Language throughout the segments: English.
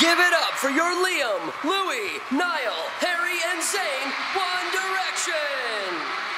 Give it up for your Liam, Louis, Niall, Harry, and Zayn One Direction!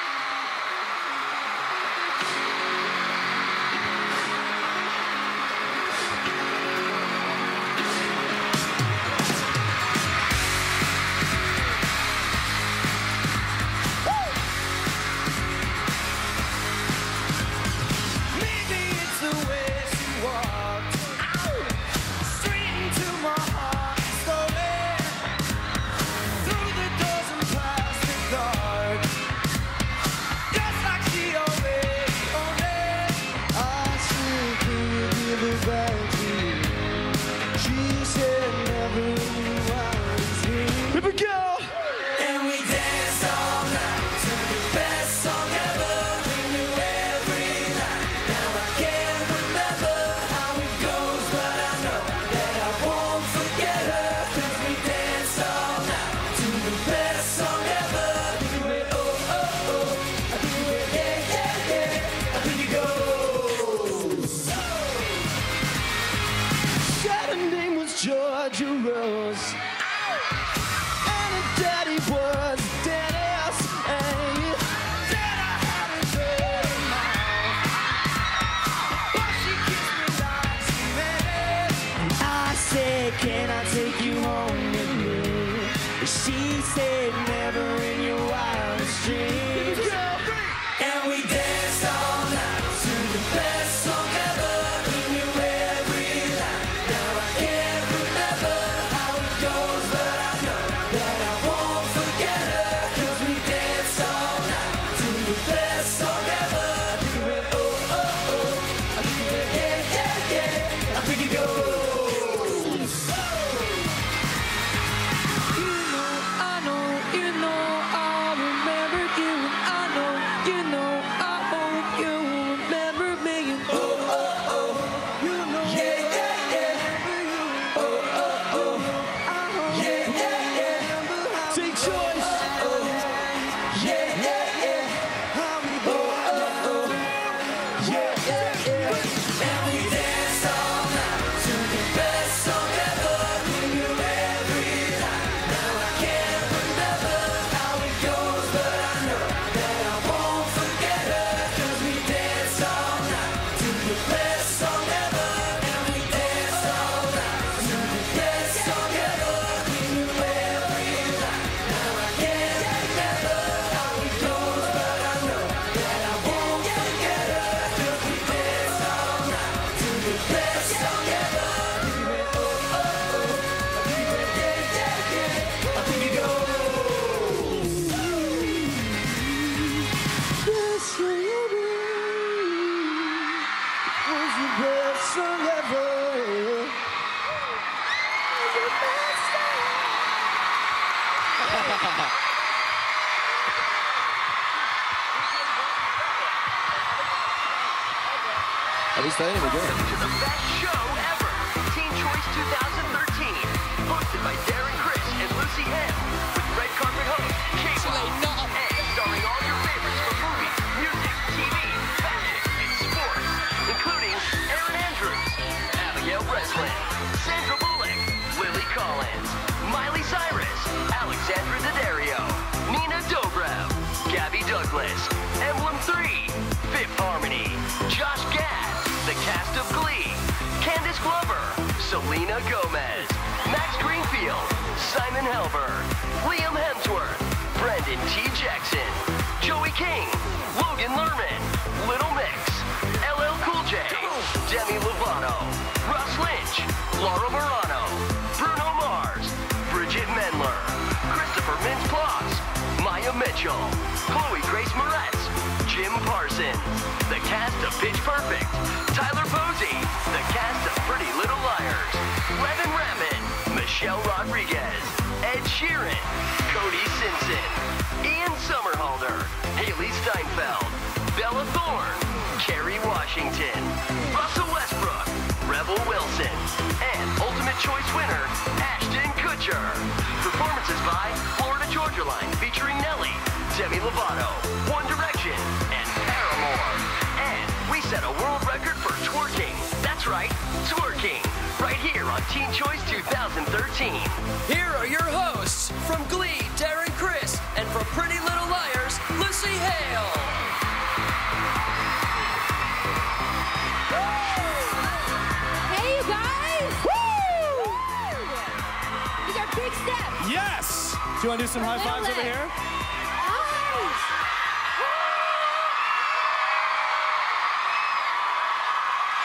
Do you want to do some high fives over here? Nice.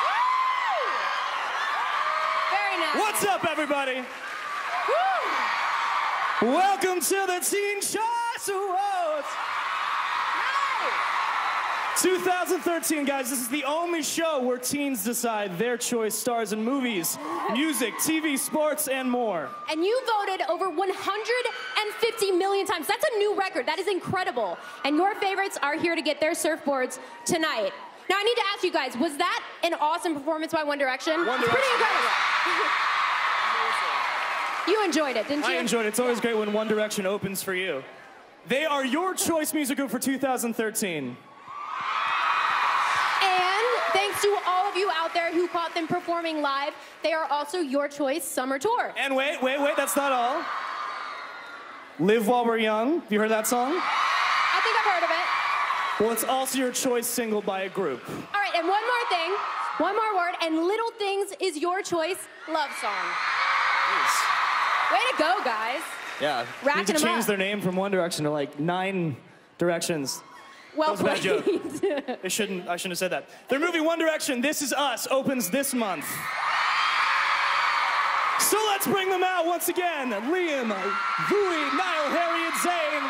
Woo! Very nice. What's up, everybody? Welcome to the Teen Choice Awards 2013, guys. This is the only show where teens decide their choice stars in movies, music, TV, sports, and more. And you voted over 150 million times. That's a new record. That is incredible. And your favorites are here to get their surfboards tonight. Now, I need to ask you guys was that an awesome performance by One Direction? One It's Pretty incredible. you enjoyed it, didn't you? I enjoyed it. It's always great when One Direction opens for you. They are your choice music group for 2013. And thanks to all of you out there who caught them performing live, they are also your choice summer tour. And wait, wait, wait, that's not all. Live While We're Young. Have you heard that song? I think I've heard of it. Well, it's also your choice single by a group. All right, and one more thing, one more word, and Little Things is your choice love song. Way to go, guys. Yeah. Need to change up. their name from One Direction to like Nine Directions. well that was a bad played. They shouldn't. I shouldn't have said that. Their movie One Direction, This Is Us, opens this month. Bring them out once again. Liam, Louis, Niall, Harry, and Zayn.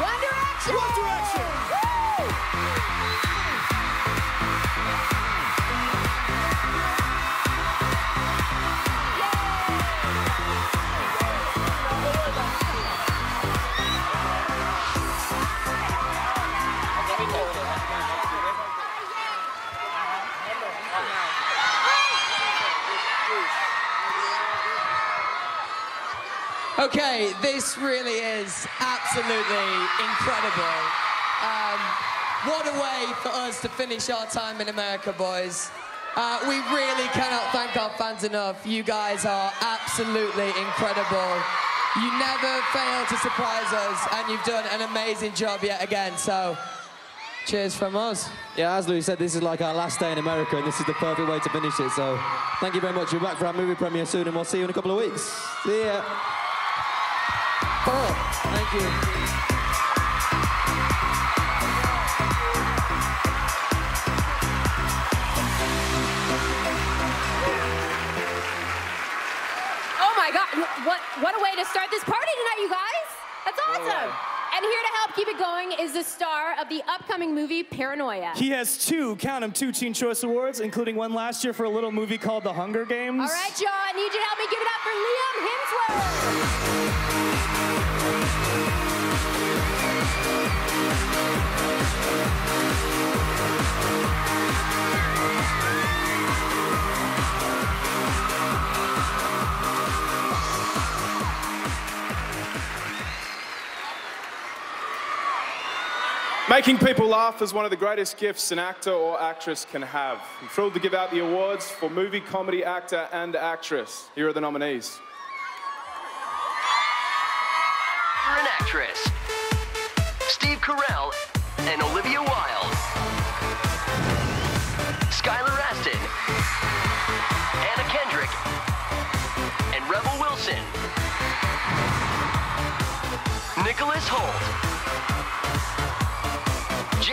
One Direction. One Direction. Okay, this really is absolutely incredible. Um, what a way for us to finish our time in America, boys. Uh, we really cannot thank our fans enough. You guys are absolutely incredible. You never fail to surprise us, and you've done an amazing job yet again. So, cheers from us. Yeah, as Louis said, this is like our last day in America, and this is the perfect way to finish it. So, thank you very much. You're back for our movie premiere soon, and we'll see you in a couple of weeks. See ya. Oh, thank you. Oh my God! What what a way to start this party tonight, you guys! That's oh, awesome. And here to help keep it going is the star of the upcoming movie Paranoia. He has two, count 'em, two Teen Choice Awards, including one last year for a little movie called The Hunger Games. All right, y'all. I need you to help me give it up for Liam Hemsworth. Making people laugh is one of the greatest gifts an actor or actress can have. I'm thrilled to give out the awards for movie, comedy, actor, and actress. Here are the nominees. For an actress, Steve Carell and Olivia Wilde.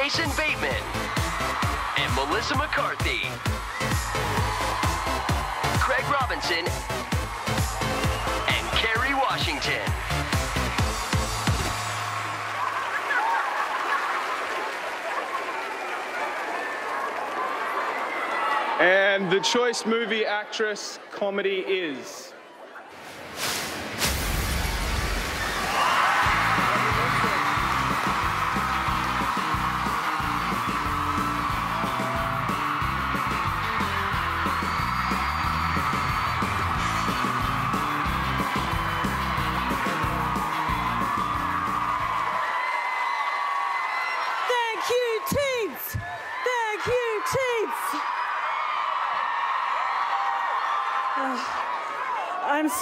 Jason Bateman and Melissa McCarthy. Craig Robinson and Kerry Washington. And the choice movie, actress, comedy is.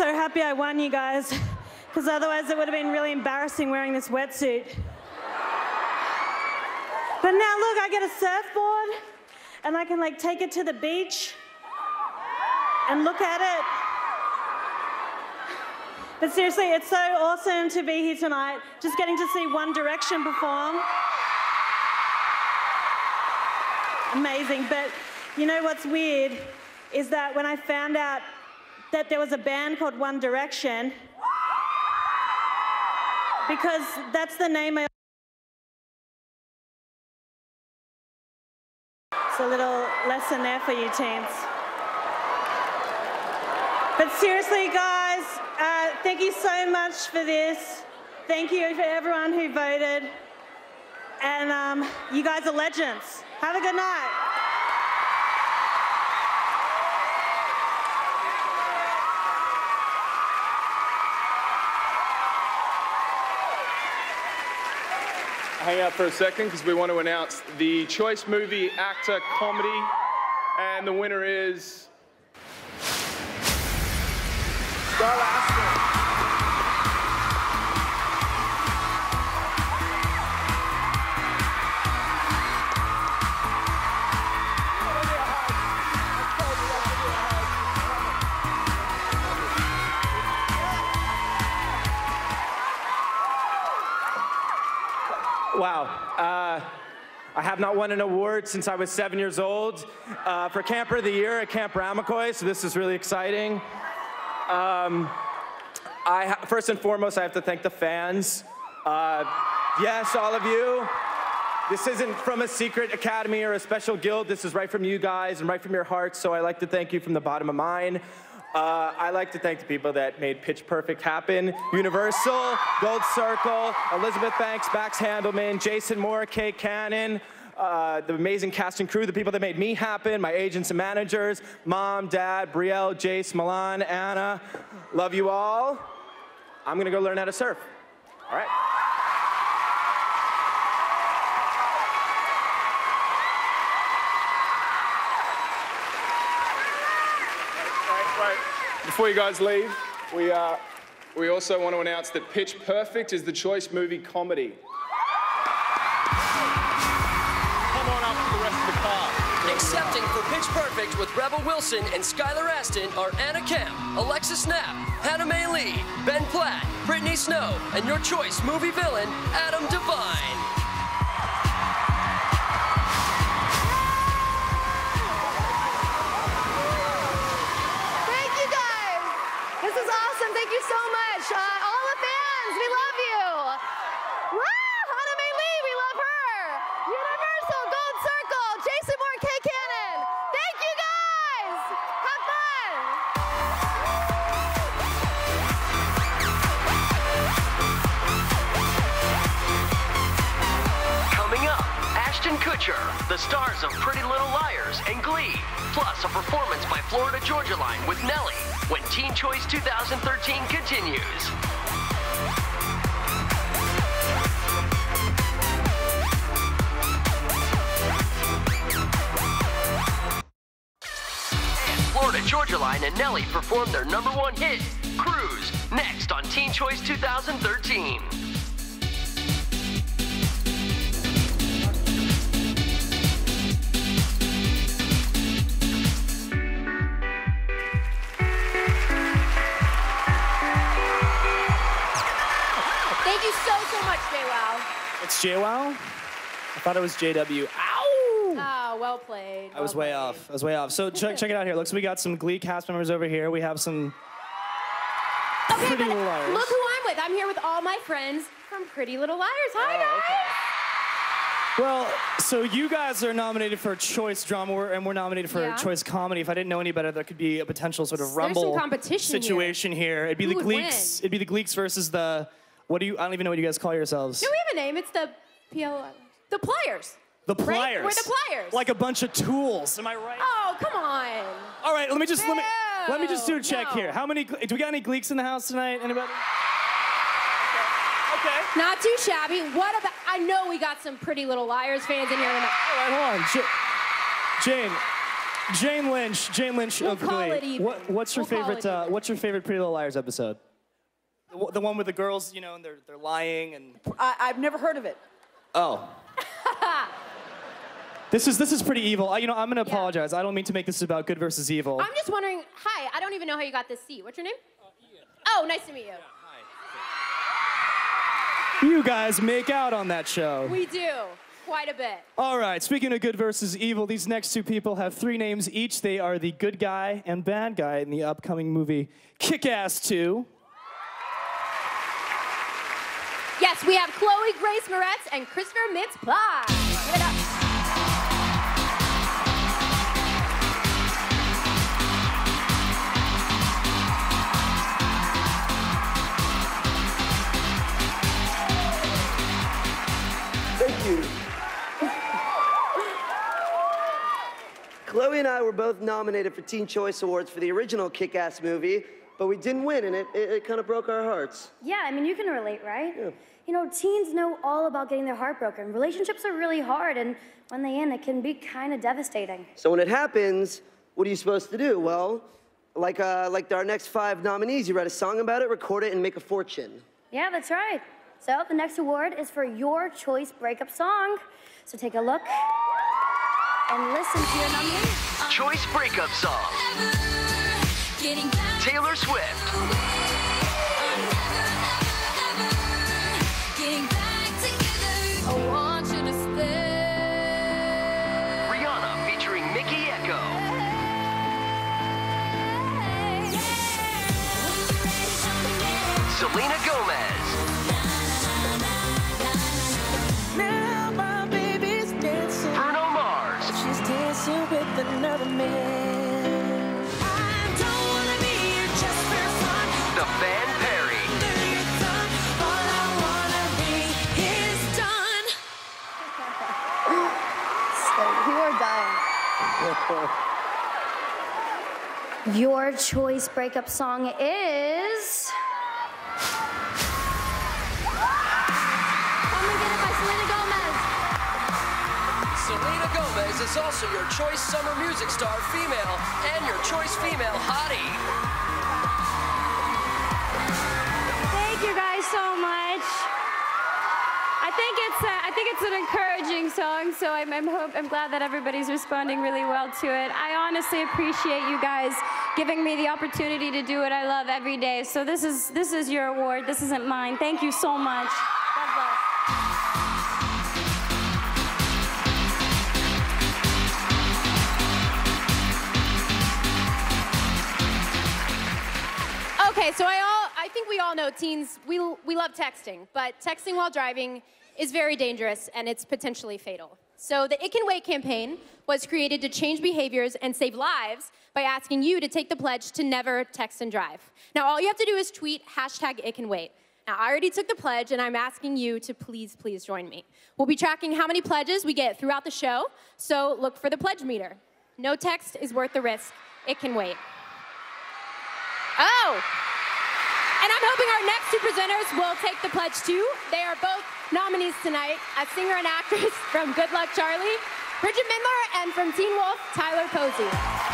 So happy I won, you guys, because otherwise it would have been really embarrassing wearing this wetsuit. But now look, I get a surfboard and I can like take it to the beach and look at it. But seriously, it's so awesome to be here tonight, just getting to see One Direction perform. Amazing. But you know what's weird is that when I found out that there was a band called One Direction, because that's the name I. It's a little lesson there for you teens. But seriously, guys, uh, thank you so much for this. Thank you for everyone who voted. And um, you guys are legends. Have a good night. Hang out for a second because we want to announce the choice movie actor comedy, and the winner is. Astin. Wow. Uh, I have not won an award since I was seven years old uh, for Camper of the Year at Camp Ramakoy, so this is really exciting. Um, I first and foremost, I have to thank the fans. Uh, yes, all of you. This isn't from a secret academy or a special guild. This is right from you guys and right from your hearts. So I like to thank you from the bottom of mine. Uh, I like to thank the people that made Pitch Perfect happen Universal, Gold Circle, Elizabeth Banks, Max Handelman, Jason Moore, Kay Cannon, uh, the amazing cast and crew, the people that made me happen, my agents and managers, mom, dad, Brielle, Jace, Milan, Anna. Love you all. I'm gonna go learn how to surf. All right. Right, Before you guys leave, we, uh, we also want to announce that Pitch Perfect is the choice movie comedy. Come on up to the rest of the car. Accepting for Pitch Perfect with Rebel Wilson and Skylar Astin are Anna Camp, Alexis Knapp, Hannah Mae Lee, Ben Platt, Brittany Snow, and your choice movie villain, Adam Devine. So The stars of Pretty Little Liars and Glee, plus a performance by Florida Georgia Line with Nelly when Teen Choice 2013 continues. Florida Georgia Line and Nelly perform their number one hit, Cruise, next on Teen Choice 2013. It's JWoww? I thought it was JW. Ow! Oh, well played. I was well way played. off. I was way off. So check, check it out here. Looks so we got some Glee cast members over here. We have some Okay, Pretty Little Liars. look who I'm with. I'm here with all my friends from Pretty Little Liars. Hi, Oh, guys. Well, so you guys are nominated for choice drama, and we're nominated for Yeah. choice comedy. If I didn't know any better, there could be a potential sort of rumble competition here. situation here. It'd be Who the Gleeks. win? It'd be the Gleeks versus the. What do you? I don't even know what you guys call yourselves. No, we have a name. It's the PL. The Pliers. the right? pliers. We're the pliers. Like a bunch of tools. Am I right? Oh, come on. All right, let me just let me let me just do a check no. here. How many? Do we got any Gleeks in the house tonight? Anybody? Okay. Not too shabby. What about? I know we got some Pretty Little Liars fans in here tonight. All right, hold on. Ja- Jane, Jane Lynch, Jane Lynch We'll of Glee. What, what's your We'll favorite? it Uh, what's your favorite Pretty Little Liars episode? The, one- the one with the girls, you know, and they're they're lying and. I, I've never heard of it. Oh. This is this is pretty evil. I, you know, I'm gonna apologize. I don't mean to make this about good versus evil. I'm just wondering. Hi, I don't even know how you got this seat. What's your name? Uh, oh, nice to meet you. You guys make out on that show. We do quite a bit. All right, speaking of good versus evil, these next two people have three names each. They are the good guy and bad guy in the upcoming movie Kick Ass 2. Yes, we have Chloe Grace Moretz and Christopher Mintz-Plasse. Thank you. Chloe and I were both nominated for Teen Choice Awards for the original Kick Ass movie, but we didn't win, and it, it, it kind of broke our hearts. Yeah, I mean, you can relate, right? Yeah. You know, teens know all about getting their heart broken. Relationships are really hard, and when they end, it can be kind of devastating. So when it happens, what are you supposed to do? Well, like, uh, like our next five nominees, you write a song about it, record it, and make a fortune. Yeah, that's right. So the next award is for your choice breakup song. So take a look and listen to your nominee. Choice breakup song. Taylor Swift. Your choice breakup song is. Come and Get It by Selena Gomez. Selena Gomez is also your choice summer music star female and your choice female hottie. Thank you guys so much. I think it's think it's an encouraging song, so I'm I'm, hope, I'm glad that everybody's responding really well to it. I honestly appreciate you guys giving me the opportunity to do what I love every day. So this is this is your award. This isn't mine. Thank you so much. Okay, so I all I think we all know teens we we love texting, but texting while driving is very dangerous and it's potentially fatal. So the It Can Wait campaign was created to change behaviors and save lives by asking you to take the pledge to never text and drive. Now all you have to do is tweet hashtag It Can Wait. Now I already took the pledge and I'm asking you to please, please join me. We'll be tracking how many pledges we get throughout the show, so look for the pledge meter. No text is worth the risk. It can wait. Oh! And I'm hoping our next two presenters will take the pledge too. They are both nominees tonight, a singer and actress from Good Luck Charlie, Bridgit Mendler, and from Teen Wolf, Tyler Posey.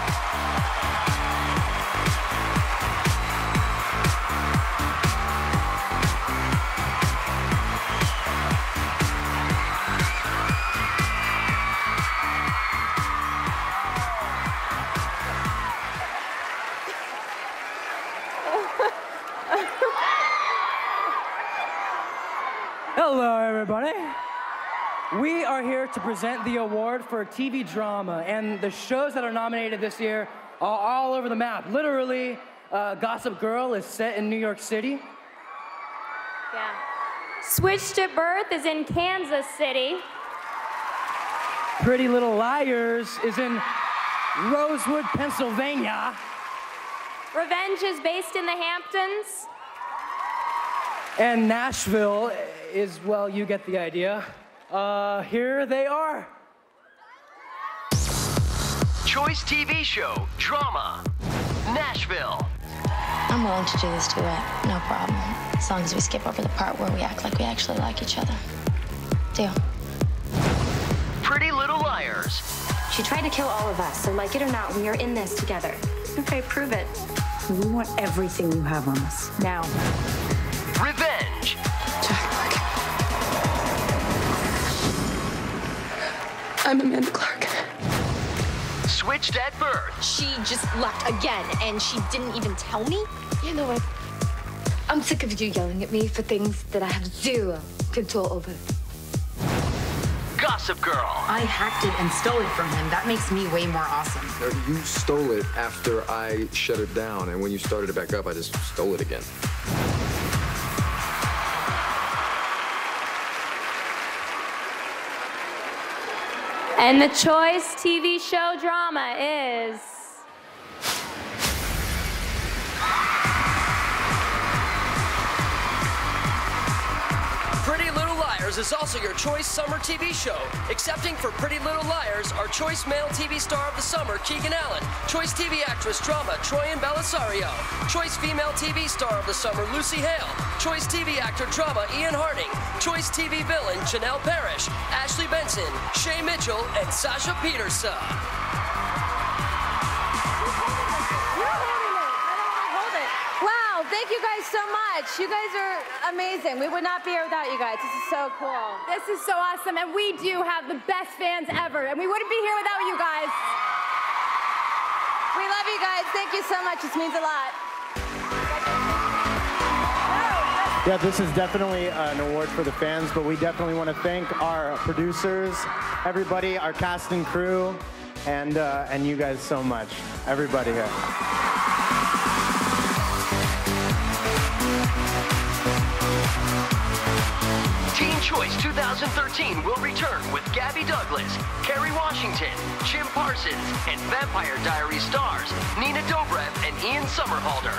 Everybody. We are here to present the award for TV drama, and the shows that are nominated this year are all over the map. Literally, uh, Gossip Girl is set in New York City. Yeah. Switched at Birth is in Kansas City. Pretty Little Liars is in Rosewood, Pennsylvania. Revenge is based in the Hamptons. And Nashville is, well, you get the idea. Uh, here they are. Choice TV show, drama, Nashville. I'm willing to do this duet, no problem. As long as we skip over the part where we act like we actually like each other. Deal. Pretty Little Liars. She tried to kill all of us, so like it or not, we are in this together. Okay, prove it. We want everything you have on us. Now. Revenge. I'm Amanda Clarke. Switched at birth. She just left again, and she didn't even tell me? You know what? I'm sick of you yelling at me for things that I have zero control over. Gossip Girl. I hacked it and stole it from him. That makes me way more awesome. You stole it after I shut it down, and when you started it back up, I just stole it again. And the choice TV show drama is. Liars is also your choice summer TV show. Accepting for Pretty Little Liars our choice male TV star of the summer, Keegan Allen, choice TV actress drama, Troian Bellisario, choice female TV star of the summer, Lucy Hale, choice TV actor drama, Ian Harding, choice TV villain, Janel Parrish, Ashley Benson, Shay Mitchell, and Sasha Pieterse. Thank you guys so much. You guys are amazing. We would not be here without you guys. This is so cool. This is so awesome, and we do have the best fans ever, and we wouldn't be here without you guys. We love you guys. Thank you so much. This means a lot. Yeah, this is definitely an award for the fans, but we definitely want to thank our producers, everybody, our cast and crew, and uh, and you guys so much. Everybody here. Choice 2013 will return with Gabby Douglas, Kerry Washington, Jim Parsons, and Vampire Diaries stars Nina Dobrev and Ian Somerhalder.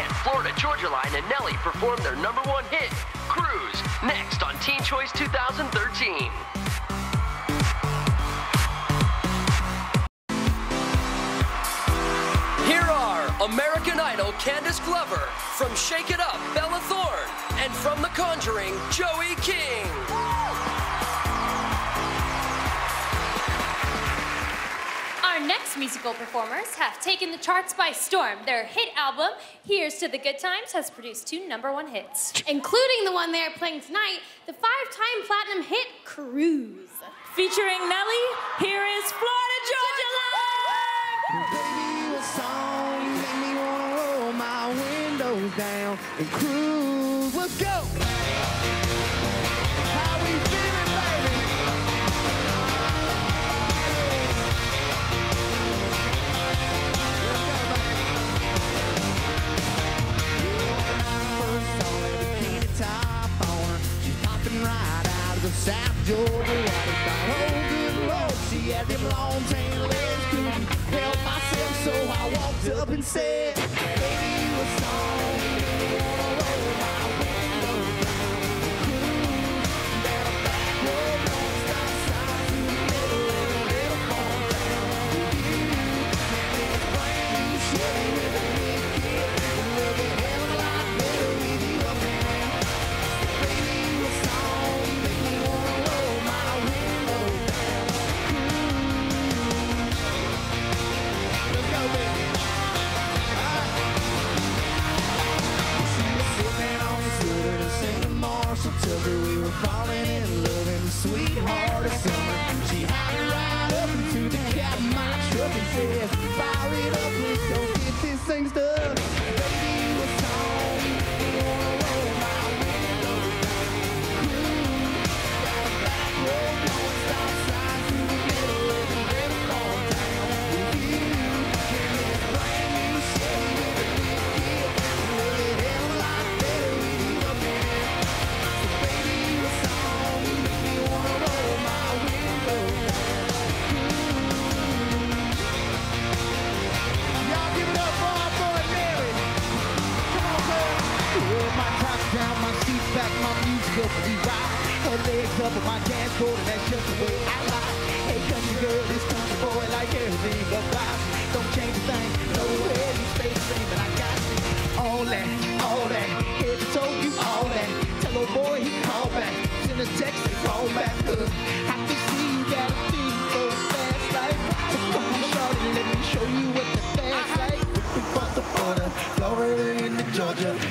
And Florida Georgia Line and Nelly perform their number one hit, Cruise, next on Teen Choice 2013. Here are American Idol Candice Glover, from Shake It Up, Bella Thorne, and from The Conjuring, Joey King. Our next musical performers have taken the charts by storm. Their hit album, Here's to the Good Times, has produced two number one hits. Including the one they are playing tonight, the five-time platinum hit Cruise. Featuring Nelly, here is Florida Georgia Baby, a song you me wanna roll my windows down and cruise. Georgia water. Thought, oh good lord, she had them long tan legs. Couldn't help myself, so I walked up and said, truck and Fire it up, let's go get this thing stuck. up for rewrite Her legs up on my dance floor and that's just the way I like Hey country girl, this country boy like everything but vibes Don't change a thing, no way you stay the same but I got you. All that, all that, head to toe you all that. Tell old boy he call back, send a text and call back. Cause I can see you got a thing for a fast life So come on shorty, let me show you what the fast uh-huh. life We bust the border, Florida into Georgia.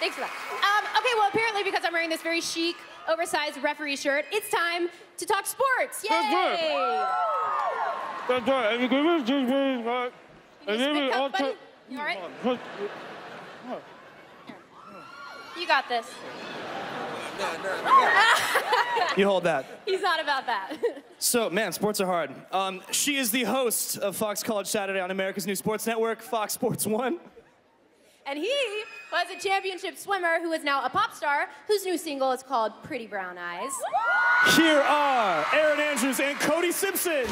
Thanks for that. Um, okay, well, apparently because I'm wearing this very chic, oversized referee shirt, it's time to talk sports. Yay! That's right. And you give us just very hard. And Just then we up, all buddy. You all right? You got this. You hold that. He's not about that. So, man, sports are hard. Um, she is the host of Fox College Saturday on America's New Sports Network, Fox Sports One. and he was a championship swimmer who is now a pop star whose new single is called Pretty Brown Eyes. Here are Erin Andrews and Cody Simpson.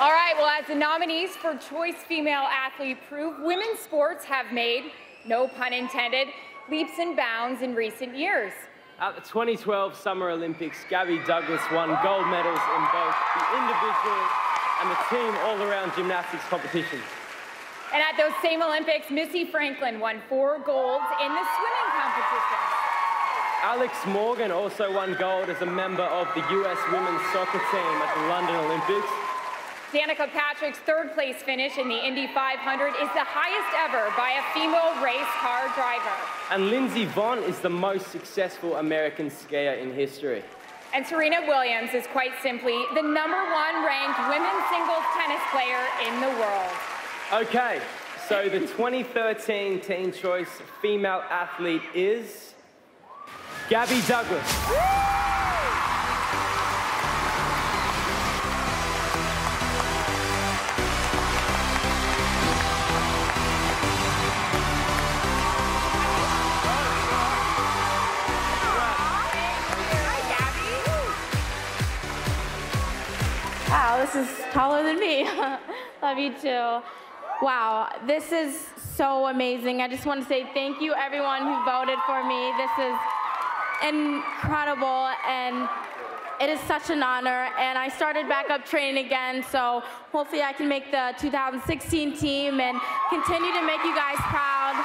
All right, well, as the nominees for Choice Female Athlete prove, women's sports have made, no pun intended, leaps and bounds in recent years. At the 2012 Summer Olympics, Gabby Douglas won gold medals in both the individual and the team all-around gymnastics competitions. And at those same Olympics, Missy Franklin won four golds in the swimming competition. Alex Morgan also won gold as a member of the US women's soccer team at the London Olympics. Danica Patrick's third place finish in the Indy 500 is the highest ever by a female race car driver. And Lindsey Vonn is the most successful American skier in history. And Serena Williams is quite simply the number one ranked women's singles tennis player in the world. Okay, so the 2013 Teen Choice female athlete is Gabby Douglas. Wow, this is taller than me. Love you too. Wow, this is so amazing. I just want to say thank you, everyone who voted for me. This is incredible, and it is such an honor. And I started back up training again, so hopefully I can make the 2016 team and continue to make you guys proud.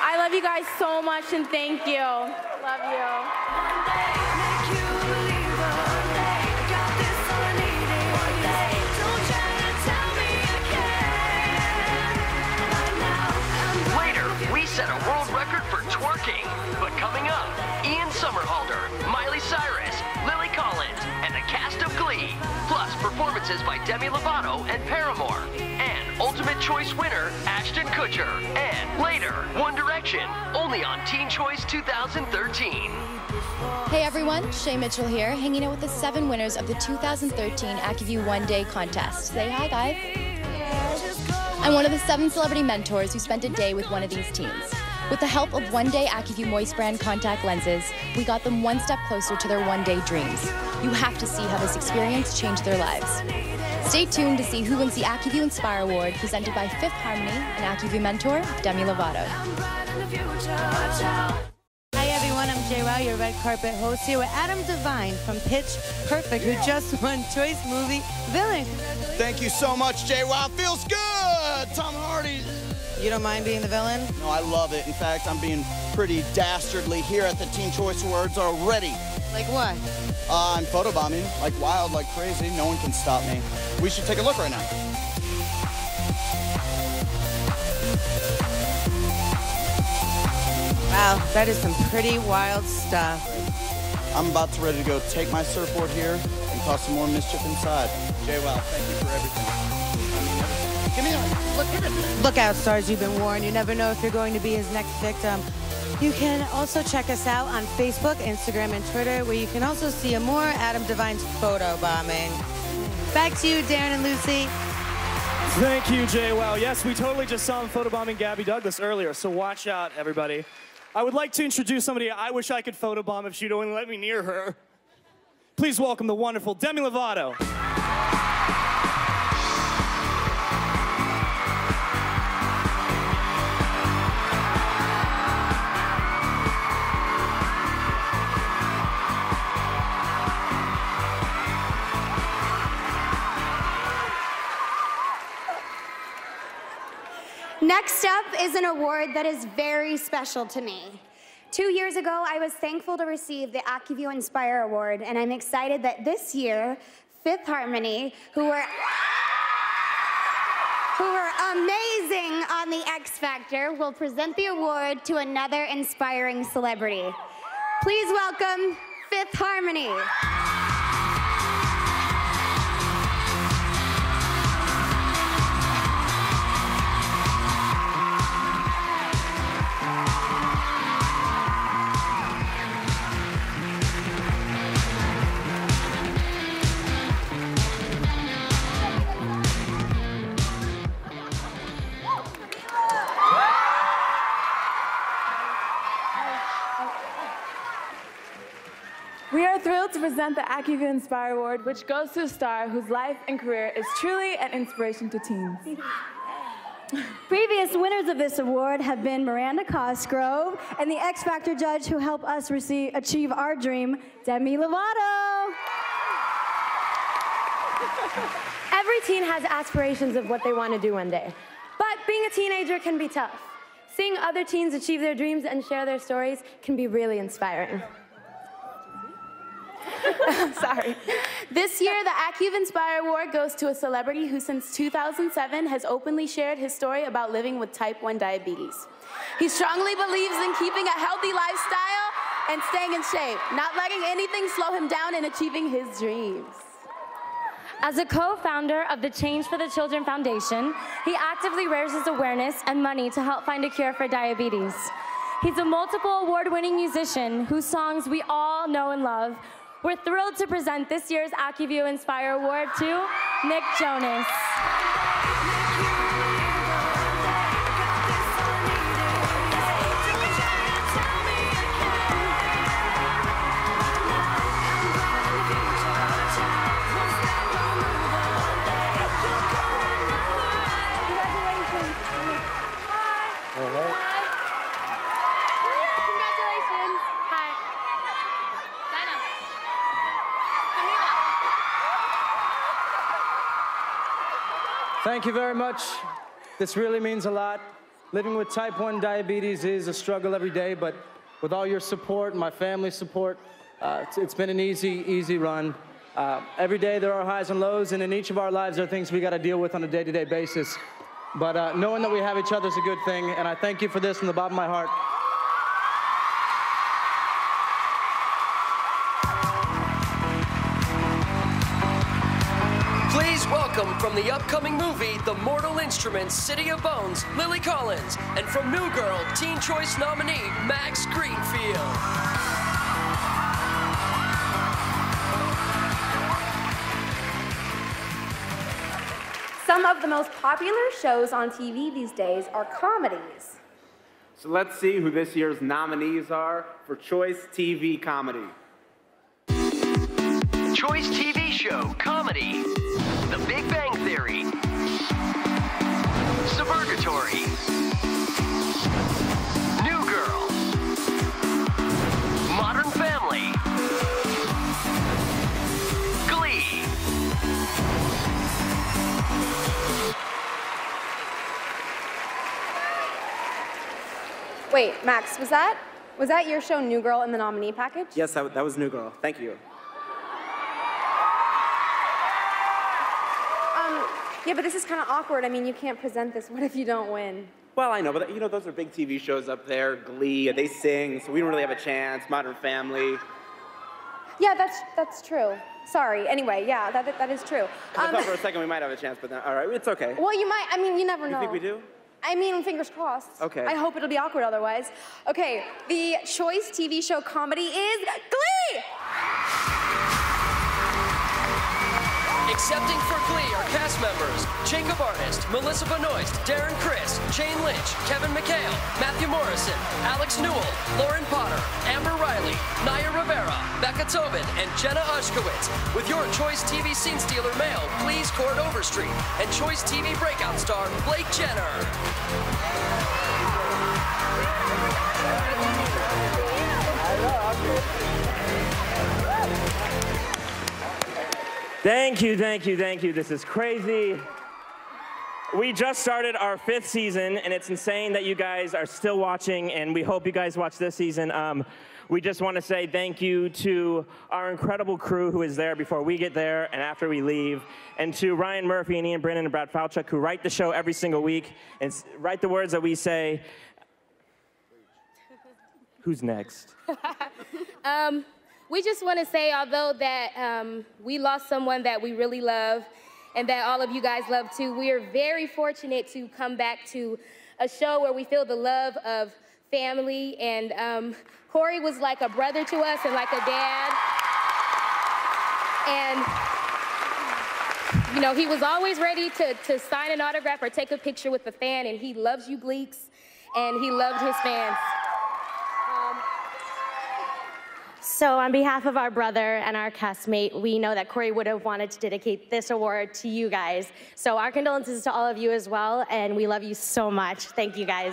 I love you guys so much, and thank you. Love you. Set a world record for twerking. But coming up, Ian Somerhalder, Miley Cyrus, Lily Collins, and the cast of Glee. Plus, performances by Demi Lovato and Paramore. And Ultimate Choice winner, Ashton Kutcher. And later, One Direction, only on Teen Choice 2013. Hey everyone, Shay Mitchell here, hanging out with the seven winners of the 2013 Acuvue One Day Contest. Say hi, guys. I'm one of the seven celebrity mentors who spent a day with one of these teens. With the help of One Day Acuvue Moist Brand contact lenses, we got them one step closer to their one day dreams. You have to see how this experience changed their lives. Stay tuned to see who wins the Acuvue Inspire Award presented by Fifth Harmony and Acuvue mentor, Demi Lovato. Hi everyone, I'm JWoww, your red carpet host here with Adam Devine from Pitch Perfect, who just won Choice Movie Villain. Thank you so much, Jay. Wow, feels good. Tom Hardy. You don't mind being the villain? No, I love it. In fact, I'm being pretty dastardly here at the Teen Choice Awards already. Like what? Uh, I'm photobombing like wild, like crazy. No one can stop me. We should take a look right now. Wow, that is some pretty wild stuff. I'm about to ready to go take my surfboard here and cause some more mischief inside. Jay, wow, thank you for everything. Give me a look at it. Look out, stars, you've been warned. You never know if you're going to be his next victim. You can also check us out on Facebook, Instagram, and Twitter, where you can also see a more Adam Devine's photo bombing. Back to you, Darren and Lucy. Thank you, Jay. Wow, yes, we totally just saw him photobombing Gabby Douglas earlier, so watch out, everybody. I would like to introduce somebody I wish I could photobomb if she'd only let me near her. Please welcome the wonderful Demi Lovato. Next up is an award that is very special to me. Two years ago, I was thankful to receive the Acuvue Inspire Award, and I'm excited that this year, Fifth Harmony, who were who were amazing on the X Factor, will present the award to another inspiring celebrity. Please welcome Fifth Harmony. We are thrilled to present the Acuvue Inspire Award, which goes to a star whose life and career is truly an inspiration to teens. Previous winners of this award have been Miranda Cosgrove and the X Factor judge who helped us receive, achieve our dream, Demi Lovato. Every teen has aspirations of what they want to do one day. But being a teenager can be tough. Seeing other teens achieve their dreams and share their stories can be really inspiring. Sorry. This year, the Acuvue Inspire Award goes to a celebrity who, since 2007, has openly shared his story about living with type 1 diabetes. He strongly believes in keeping a healthy lifestyle and staying in shape, not letting anything slow him down in achieving his dreams. As a co-founder of the Change for the Children Foundation, he actively raises awareness and money to help find a cure for diabetes. He's a multiple award-winning musician whose songs we all know and love. We're thrilled to present this year's Acuvue Inspire Award to Nick Jonas. Thank you very much. This really means a lot. Living with type 1 diabetes is a struggle every day, but with all your support, my family's support, uh, it's, it's been an easy, easy run. Uh, every day there are highs and lows, and in each of our lives there are things we got to deal with on a day to day basis. But uh, knowing that we have each other is a good thing, and I thank you for this from the bottom of my heart. From the upcoming movie The Mortal Instruments City of Bones, Lily Collins, and from New Girl Teen Choice nominee Max Greenfield. Some of the most popular shows on TV these days are comedies. So let's see who this year's nominees are for Choice TV Comedy. Choice TV show comedy The Big Bang Theory, Suburgatory, New Girl, Modern Family, Glee. Wait, Max, was that was that your show New Girl in the nominee package? Yes, that, that was New Girl. Thank you. Yeah, but this is kind of awkward. I mean, you can't present this. What if you don't win? Well, I know, but you know, those are big TV shows up there. Glee, they sing, so we don't really have a chance. Modern Family. Yeah, that's that's true. Sorry. Anyway, yeah, that that is true. 'Cause I Um, thought for a second we might have a chance, but then, all right, it's okay. well, you might. I mean, you never know. You think we do? I mean, fingers crossed. Okay. I hope it'll be awkward otherwise. Okay, the choice TV show comedy is Glee. Accepting for Glee are cast members Jacob Artist, Melissa Benoist, Darren Criss, Jane Lynch, Kevin McHale, Matthew Morrison, Alex Newell, Lauren Potter, Amber Riley, Naya Rivera, Becca Tobin, and Jenna Ushkowitz. With your Choice TV Scene Stealer mail, please Chord Overstreet, and Choice TV breakout star Blake Jenner. Thank you, thank you, thank you. This is crazy. We just started our fifth season, and it's insane that you guys are still watching, and we hope you guys watch this season. Um, we just want to say thank you to our incredible crew who is there before we get there and after we leave, and to Ryan Murphy and Ian Brennan and Brad Falchuk who write the show every single week and write the words that we say. Who's next? Um, we just want to say, although that um, we lost someone that we really love and that all of you guys love too, we are very fortunate to come back to a show where we feel the love of family. And um, Corey was like a brother to us and like a dad. And you know, he was always ready to, to sign an autograph or take a picture with the fan, and he loves you, Gleeks, and he loved his fans. So, on behalf of our brother and our castmate, we know that Corey would have wanted to dedicate this award to you guys. So, our condolences to all of you as well, and we love you so much. Thank you guys.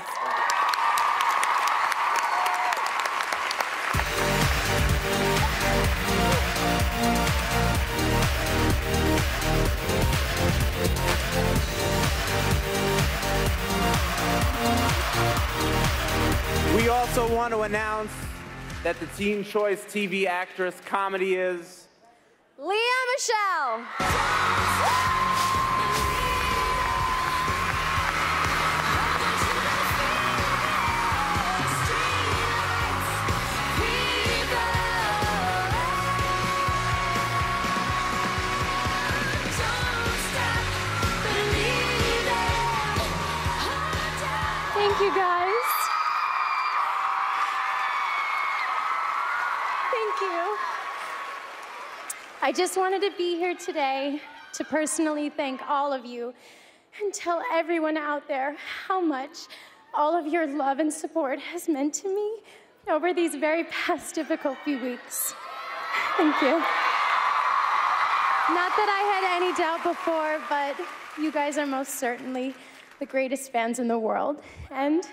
We also want to announce that the Teen Choice TV actress comedy is Lea Michele. I just wanted to be here today to personally thank all of you and tell everyone out there how much all of your love and support has meant to me over these very past difficult few weeks. Thank you. Not that I had any doubt before, but you guys are most certainly the greatest fans in the world. And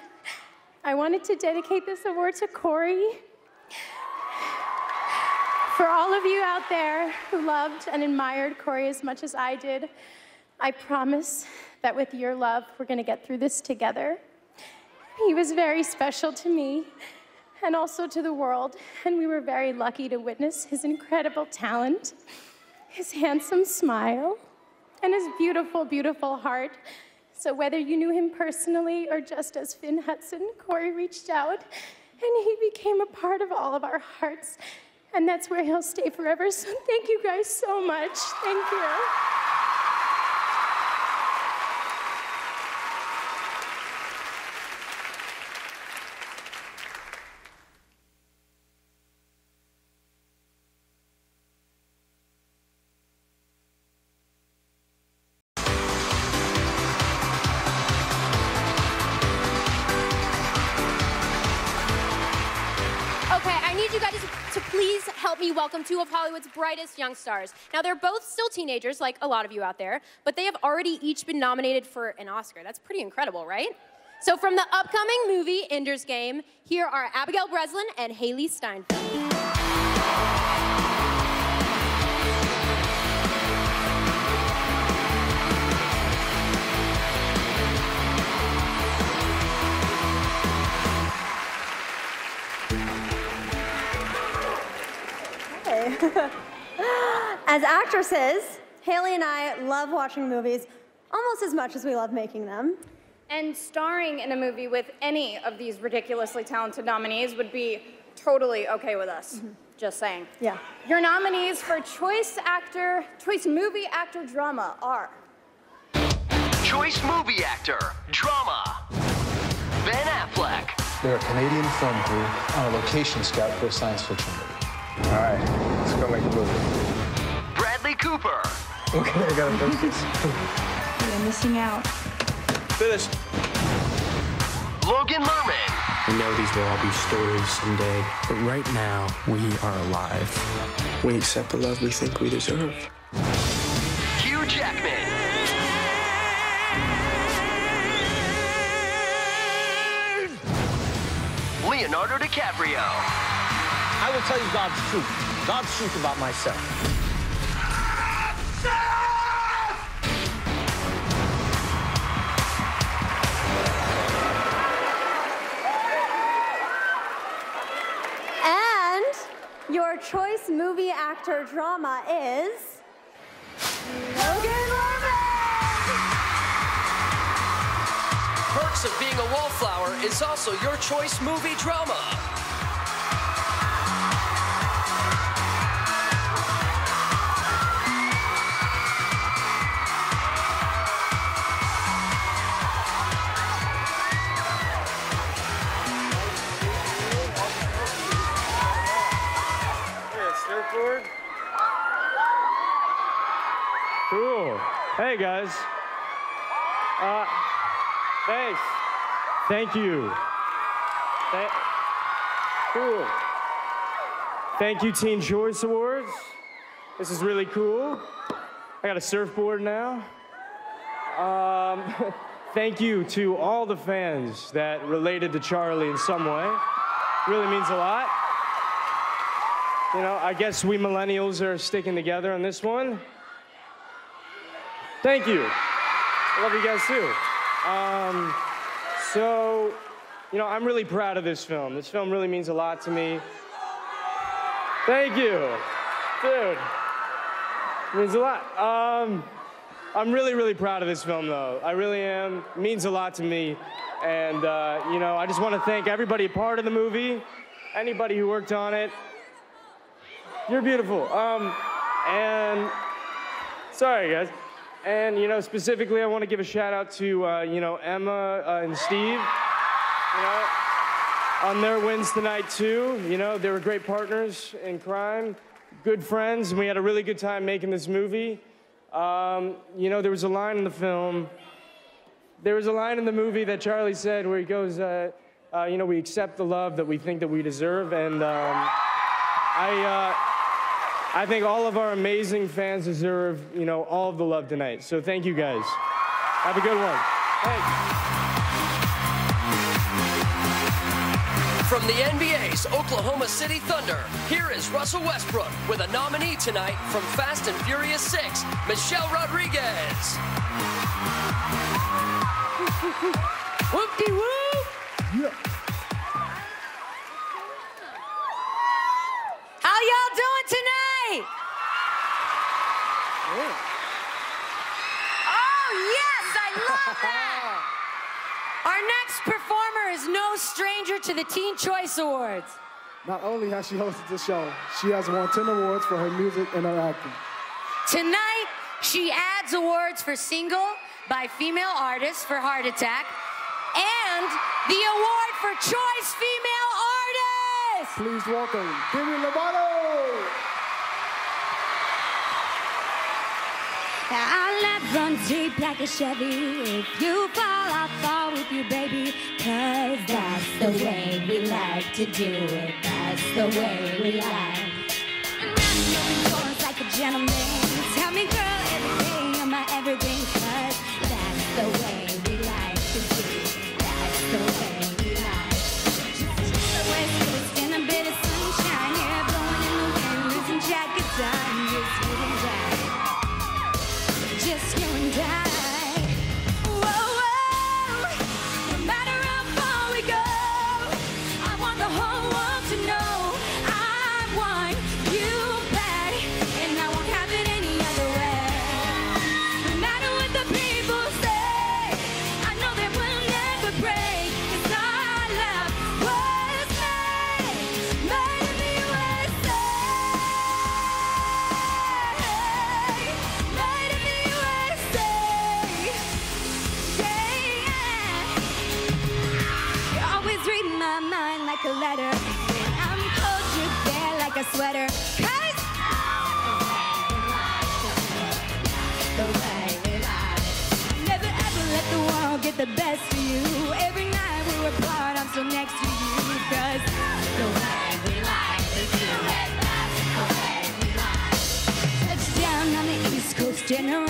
I wanted to dedicate this award to Corey. For all of you out there who loved and admired Corey as much as I did, I promise that with your love, we're gonna get through this together. He was very special to me and also to the world, and we were very lucky to witness his incredible talent, his handsome smile, and his beautiful, beautiful heart. So, whether you knew him personally or just as Finn Hudson, Corey reached out and he became a part of all of our hearts. And that's where he'll stay forever. So, thank you guys so much. Thank you. Two of Hollywood's brightest young stars. Now, they're both still teenagers, like a lot of you out there, but they have already each been nominated for an Oscar. That's pretty incredible, right? So, from the upcoming movie Ender's Game, here are Abigail Breslin and Hailee Steinfeld. Hey. as actresses, Hailee and I love watching movies almost as much as we love making them. And starring in a movie with any of these ridiculously talented nominees would be totally okay with us. Mm-hmm. Just saying. Yeah. Your nominees for Choice Actor, Choice Movie Actor Drama are Choice Movie Actor, Drama. Ben Affleck. They're a Canadian film crew on a location scout for a science fiction movie. All right, let's go make a movie. Bradley Cooper. Okay, I gotta fix this. You're missing out. Finished. Logan Lerman. We know these will all be stories someday, but right now, we are alive. We accept the love we think we deserve. Hugh Jackman. Leonardo DiCaprio. I will tell you God's truth. God's truth about myself. And your choice movie actor drama is Logan Perks of being a wallflower is also your choice movie drama. Hey guys. Uh, thanks. Thank you. Tha- cool. Thank you, Teen Choice Awards. This is really cool. I got a surfboard now. Um, thank you to all the fans that related to Charlie in some way. Really means a lot. You know, I guess we millennials are sticking together on this one. Thank you. I love you guys too. Um, so, you know, I'm really proud of this film. This film really means a lot to me. Thank you. Dude, means a lot. Um, I'm really, really proud of this film, though. I really am. It means a lot to me. And, uh, you know, I just want to thank everybody part of the movie, anybody who worked on it. You're beautiful. Um, and sorry, guys. And you know, specifically, I want to give a shout out to uh, you know Emma uh, and Steve. You know, on their wins tonight too. You know, they were great partners in crime, good friends, and we had a really good time making this movie. Um, you know, there was a line in the film. There was a line in the movie that Charlie said where he goes, uh, uh, you know, we accept the love that we think that we deserve, and um, I. I think all of our amazing fans deserve, you know, all of the love tonight. So thank you guys. Have a good one. From the NBA's Oklahoma City Thunder, here is Russell Westbrook with a nominee tonight from Fast and Furious 6, Michelle Rodriguez. Whoop-de-whoop! How Our next performer is no stranger to the Teen Choice Awards. Not only has she hosted the show, she has won 10 awards for her music and her acting. Tonight, she adds awards for single by female artists for Heart Attack and the award for Choice Female Artist. Please welcome Demi Lovato. I'll not run deep like a Chevy. If you fall, I'll fall with you, baby. Cause that's the way we like to do it. That's the way we like. And I'm going yours like a gentleman. Tell me, girl, everything, you're my everything. Cause that's the way like a letter. I'm cold, you're there like a sweater. 'Cause. Never ever let the world get the best of you. Every night we're apart, I'm still next to you. Cause the way we like to do it, that's the way we like. Touchdown on the East Coast, dinner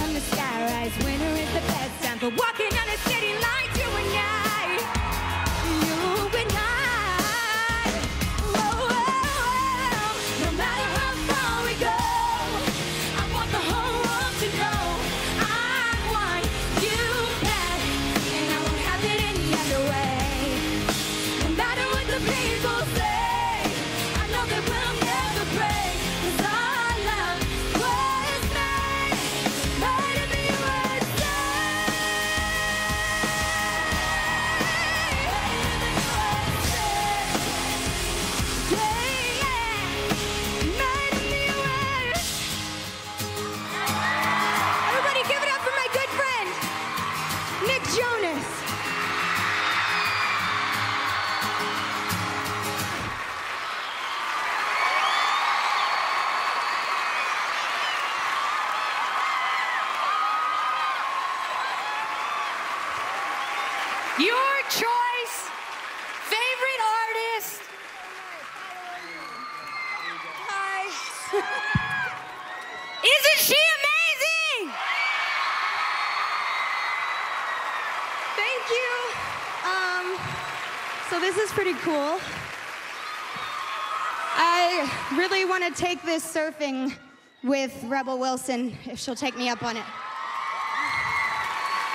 want to take this surfing with Rebel Wilson if she'll take me up on it.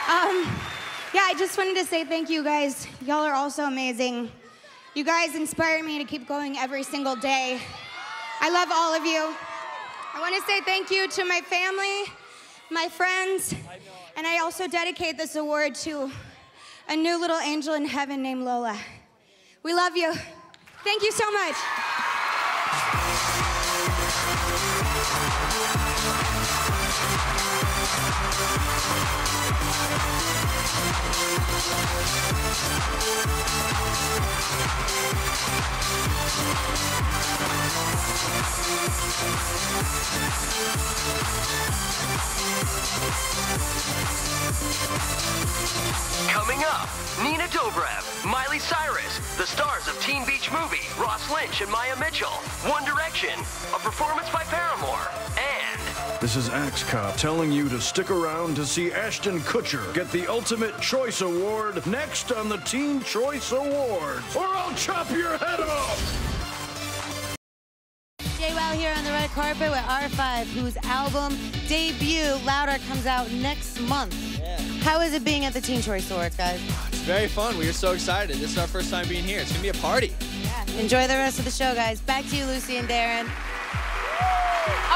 Um, yeah, I just wanted to say thank you guys. Y'all are also amazing. You guys inspire me to keep going every single day. I love all of you. I want to say thank you to my family, my friends, and I also dedicate this award to a new little angel in heaven named Lola. We love you. Thank you so much. Coming up, Nina Dobrev, Miley Cyrus, the stars of Teen Beach Movie, Ross Lynch and Maia Mitchell, One Direction, a performance by Paramore, and This is Axe Cop telling you to stick around to see Ashton Kutcher get the Ultimate Choice Award next on the Teen Choice Awards, or I'll chop your head off! Jay Wow here on the red carpet with R5, whose album debut, Louder, comes out next month. How is it being at the Teen Choice Awards, guys? It's very fun. We are so excited. This is our first time being here. It's gonna be a party. Yeah. Enjoy the rest of the show, guys. Back to you, Lucy and Darren.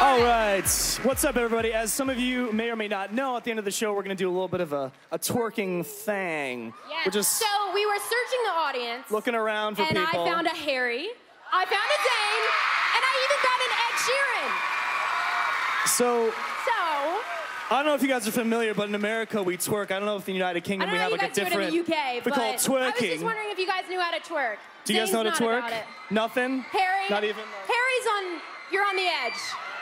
All right. What's up, everybody? As some of you may or may not know, at the end of the show, we're going to do a little bit of a, a twerking thing. Yeah. We're just So we were searching the audience. looking around for and people. I found a Harry. I found a Dane. And I even got an Ed Sheeran. so So I don't know if you guys are familiar, but in America we twerk. I don't know if in the United I Kingdom don't we know have you like guys a do it different. in the UK, we but call it I was just wondering if you guys knew how to twerk. do you guys know how to not twerk? about it. Nothing. Harry. Not even. Harry's on. You're on the edge.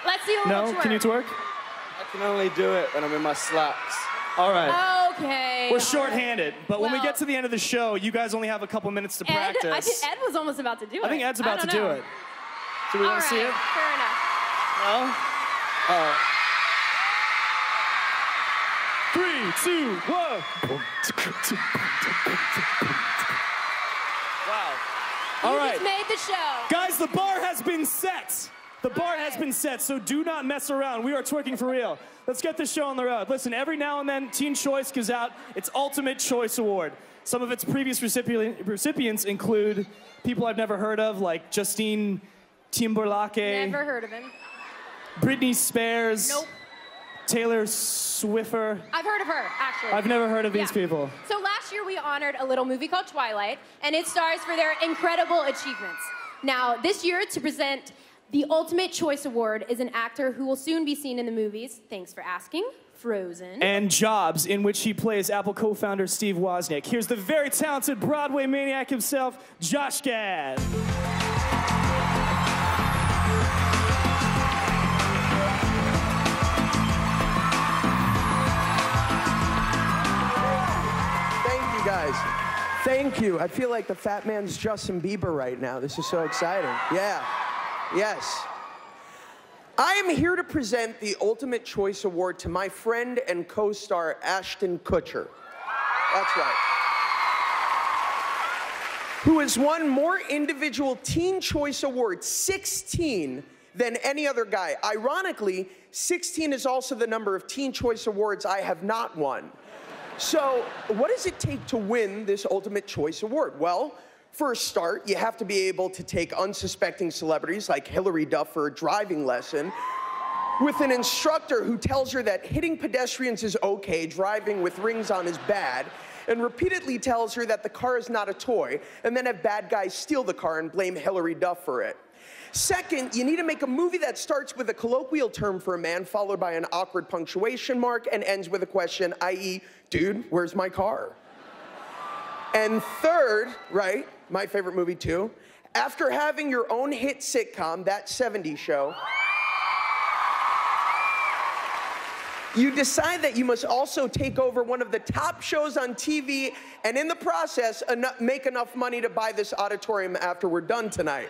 Let's see a little No. twerk. Can you twerk? I can only do it when I'm in my slacks. All right. Okay. We're shorthanded, but when we get to the end of the show, you guys only have a couple minutes to Ed, practice. I think Ed was almost about to do it. I think Ed's about to don't do know. it. Do we All want to see it? Fair enough. No? Oh. Three, two, one. Wow. All you right. just made the show. Guys, the bar has been set. The bar has been set, so do not mess around. We are twerking for real. Let's get this show on the road. Listen, every now and then, Teen Choice gives out its Ultimate Choice Award. Some of its previous recipient, recipients include people I've never heard of, like Justine Timberlake, Never heard of him. Britney Spears, Nope. Taylor Swiffer. I've heard of her, actually. I've never heard of these Yeah. people. So last year we honored a little movie called Twilight, and it stars for their incredible achievements. Now, this year, to present the Ultimate Choice Award is an actor who will soon be seen in the movies, thanks for asking, Frozen. and Jobs, in which he plays Apple co founder Steve Wozniak. Here's the very talented Broadway maniac himself, Josh Gad. Guys. Thank you. I feel like the fat man's Justin Bieber right now. This is so exciting. Yeah. Yes. I am here to present the Ultimate Choice Award to my friend and co star Ashton Kutcher. That's right. Who has won more individual Teen Choice Awards, 16, than any other guy. Ironically, 16 is also the number of Teen Choice Awards I have not won. So, what does it take to win this Ultimate Choice Award? Well, for a start, you have to be able to take unsuspecting celebrities like Hilary Duff for a driving lesson with an instructor who tells her that hitting pedestrians is okay, driving with rings on is bad, and repeatedly tells her that the car is not a toy, and then have bad guys steal the car and blame Hilary Duff for it. Second, you need to make a movie that starts with a colloquial term for a man, followed by an awkward punctuation mark, and ends with a question, i.e., dude, where's my car? And third, right, my favorite movie too, after having your own hit sitcom, That 70s Show, you decide that you must also take over one of the top shows on TV and in the process eno- make enough money to buy this auditorium after we're done tonight.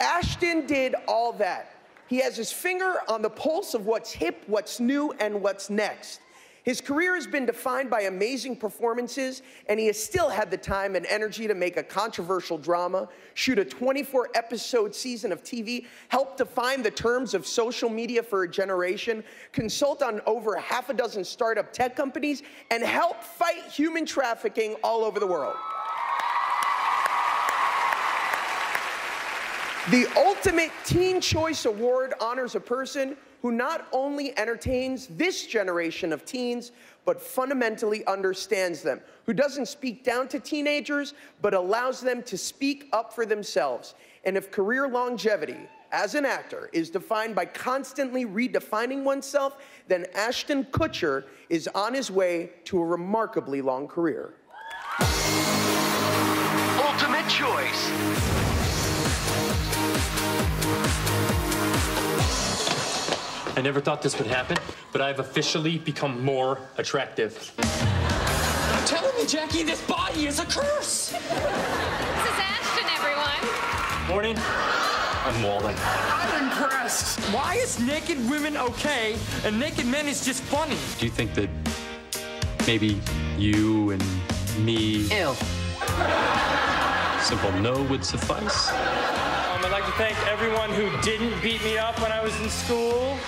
Ashton did all that. He has his finger on the pulse of what's hip, what's new, and what's next. His career has been defined by amazing performances, and he has still had the time and energy to make a controversial drama, shoot a 24 episode season of TV, help define the terms of social media for a generation, consult on over half a dozen startup tech companies, and help fight human trafficking all over the world. The Ultimate Teen Choice Award honors a person who not only entertains this generation of teens, but fundamentally understands them, who doesn't speak down to teenagers, but allows them to speak up for themselves. And if career longevity as an actor is defined by constantly redefining oneself, then Ashton Kutcher is on his way to a remarkably long career. Ultimate choice. I never thought this would happen, but I've officially become more attractive. I'm telling you, Jackie, this body is a curse. This is Ashton, everyone. Morning. I'm Walden. I'm impressed. Why is naked women okay and naked men is just funny? Do you think that maybe you and me, Ew. simple no would suffice? Um, I'd like to thank everyone who didn't beat me up when I was in school.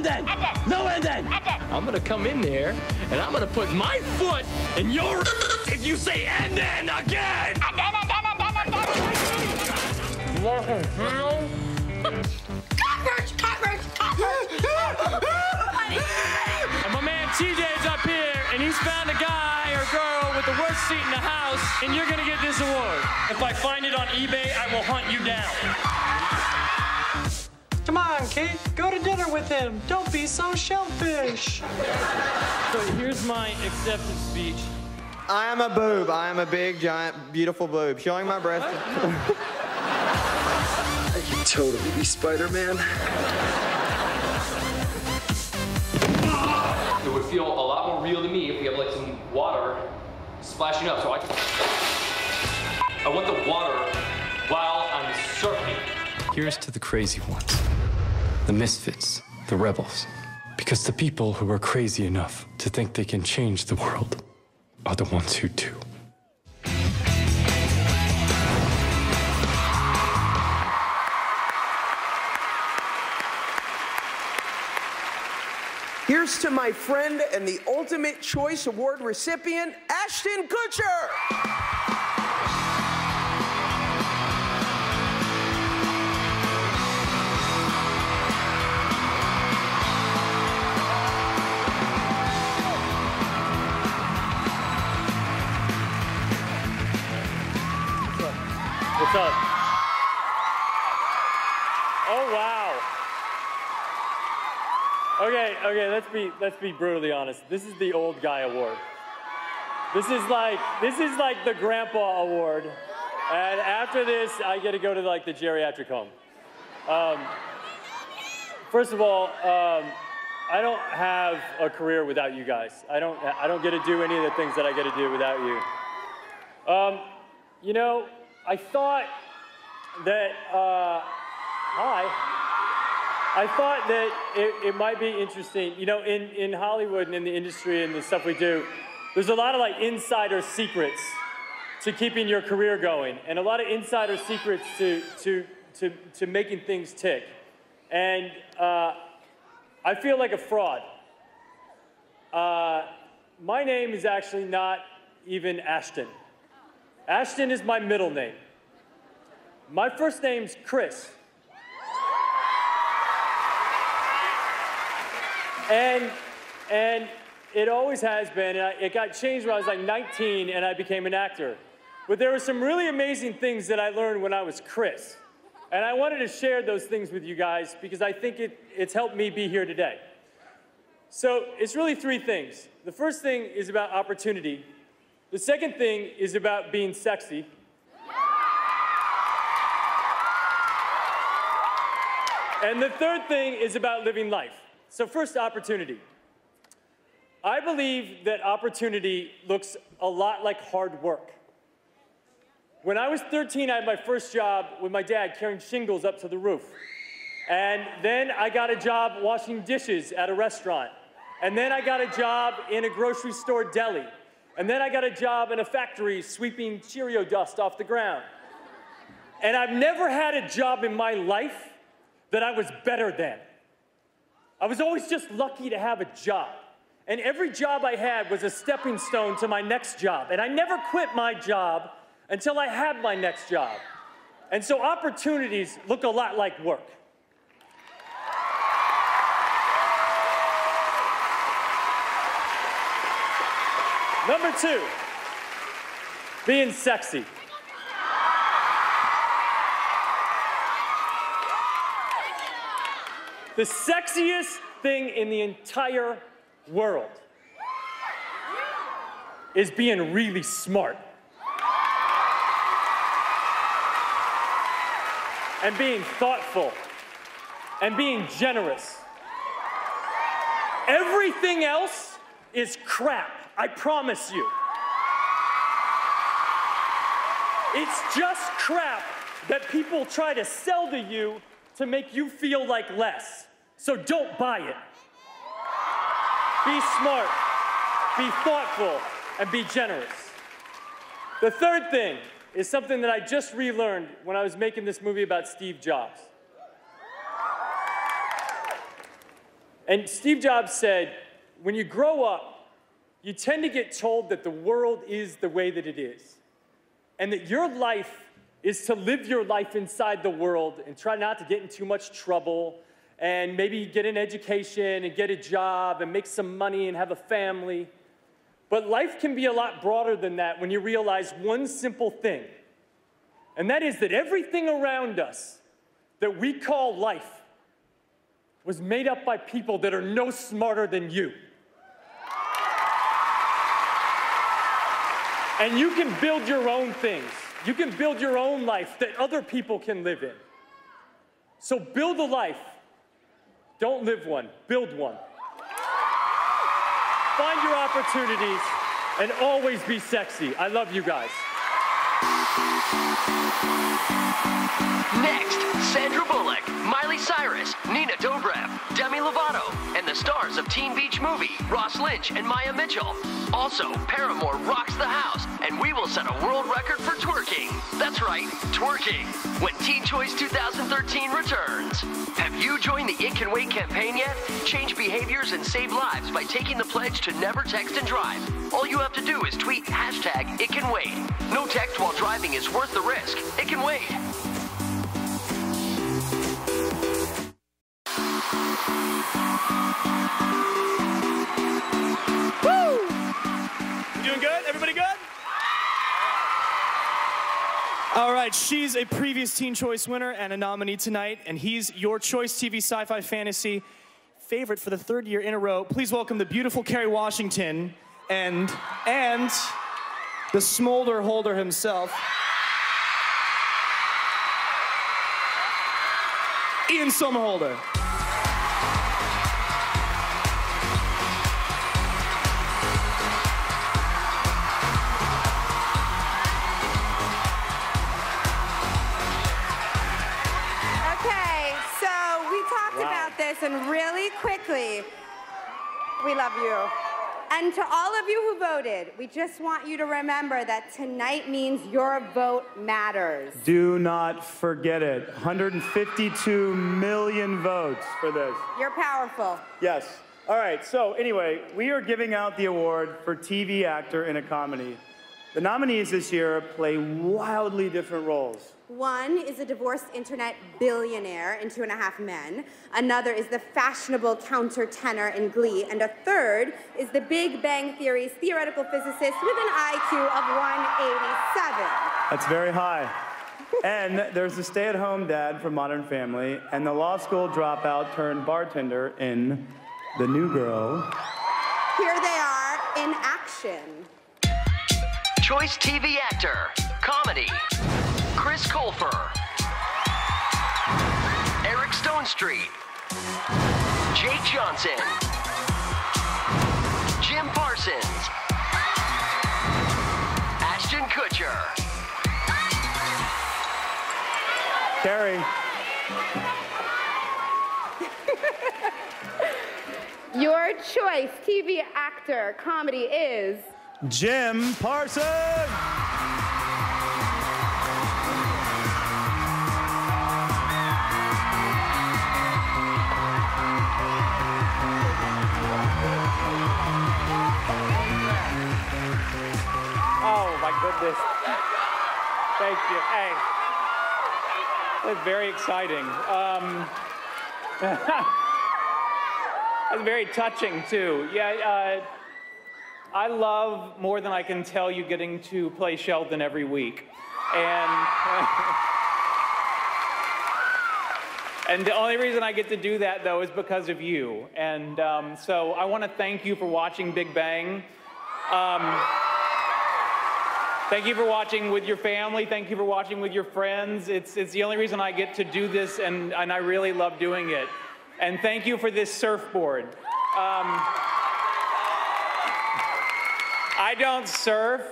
No ending. No ending. I'm gonna come in there and I'm gonna put my foot in your if you say and then again. Cockroach, cockroach, cockroach. And my man TJ's up here, and he's found a guy or girl with the worst seat in the house, and you're gonna get this award. If I find it on eBay, I will hunt you down. Come on, Kate. Go to dinner with him. Don't be so shellfish. So here's my acceptance speech. I am a boob. I am a big, giant, beautiful boob. Showing my breast. I can totally be Spider-Man. It would feel a lot more real to me if we have like some water splashing up. So I, can... I want the water while I'm surfing. Here's to the crazy ones, the misfits, the rebels. Because the people who are crazy enough to think they can change the world are the ones who do. Here's to my friend and the Ultimate Choice Award recipient, Ashton Kutcher. What's up? Oh, wow. Okay, okay, let's be let's be brutally honest. This is the old guy award. This is like this is like the grandpa award. And after this, I get to go to like the geriatric home. Um, first of all, um, I don't have a career without you guys. I don't I don't get to do any of the things that I get to do without you. Um, you know, I thought that uh, hi. I thought that it, it might be interesting. You know, in, in Hollywood and in the industry and the stuff we do, there's a lot of like insider secrets to keeping your career going, and a lot of insider secrets to, to, to, to making things tick. And uh, I feel like a fraud. Uh, my name is actually not even Ashton. Ashton is my middle name. My first name's Chris. And, and it always has been. I, it got changed when I was like 19 and I became an actor. But there were some really amazing things that I learned when I was Chris. And I wanted to share those things with you guys because I think it, it's helped me be here today. So it's really three things. The first thing is about opportunity. The second thing is about being sexy. And the third thing is about living life. So, first, opportunity. I believe that opportunity looks a lot like hard work. When I was 13, I had my first job with my dad carrying shingles up to the roof. And then I got a job washing dishes at a restaurant. And then I got a job in a grocery store deli. And then I got a job in a factory sweeping Cheerio dust off the ground. And I've never had a job in my life that I was better than. I was always just lucky to have a job. And every job I had was a stepping stone to my next job. And I never quit my job until I had my next job. And so opportunities look a lot like work. Number two, being sexy. the sexiest thing in the entire world is being really smart. And being thoughtful. And being generous. Everything else is crap, I promise you. It's just crap that people try to sell to you to make you feel like less. So don't buy it. Be smart, be thoughtful, and be generous. The third thing is something that I just relearned when I was making this movie about Steve Jobs. And Steve Jobs said, when you grow up, you tend to get told that the world is the way that it is, and that your life is to live your life inside the world and try not to get in too much trouble and maybe get an education and get a job and make some money and have a family. But life can be a lot broader than that when you realize one simple thing, and that is that everything around us that we call life was made up by people that are no smarter than you. And you can build your own things. You can build your own life that other people can live in. So build a life don't live one, build one. Find your opportunities and always be sexy. I love you guys. Next, Sandra Bullock, Miley Cyrus, Nina Dobrev, Demi Lovato, and the stars of Teen Beach Movie, Ross Lynch and Maia Mitchell. Also, Paramore rocks the house, and we will set a world record for twerking. That's right, twerking, when Teen Choice 2013 returns. Have you joined the It Can Wait campaign yet? Change behaviors and save lives by taking the pledge to never text and drive. All you have to do is tweet hashtag It Can Wait. No text while driving is worth the risk. It can wait. All right, she's a previous Teen Choice winner and a nominee tonight, and he's your Choice TV Sci Fi Fantasy favorite for the third year in a row. Please welcome the beautiful Kerry Washington and and the smolder holder himself. Ian Somerhalder. And really quickly, we love you. And to all of you who voted, we just want you to remember that tonight means your vote matters. Do not forget it. 152 million votes for this. You're powerful. Yes. All right. So anyway, we are giving out the award for TV actor in a comedy. The nominees this year play wildly different roles. One is a divorced internet billionaire in Two and a Half Men. Another is the fashionable countertenor in Glee. And a third is the Big Bang Theory's theoretical physicist with an IQ of 187. That's very high. and there's the stay-at-home dad from Modern Family, and the law school dropout turned bartender in The New Girl. Here they are in action. Choice TV actor, comedy, Chris Colfer, Eric Stonestreet, Jake Johnson, Jim Parsons, Ashton Kutcher, Carrie. Your choice TV actor comedy is Jim Parsons. Goodness. Thank you. Hey. That's very exciting. Um, that's very touching too. Yeah, uh, I love more than I can tell you getting to play Sheldon every week. And And the only reason I get to do that, though, is because of you. And um, so I want to thank you for watching Big Bang. Um, thank you for watching with your family. Thank you for watching with your friends. It's, it's the only reason I get to do this, and, and I really love doing it. And thank you for this surfboard. Um, I don't surf,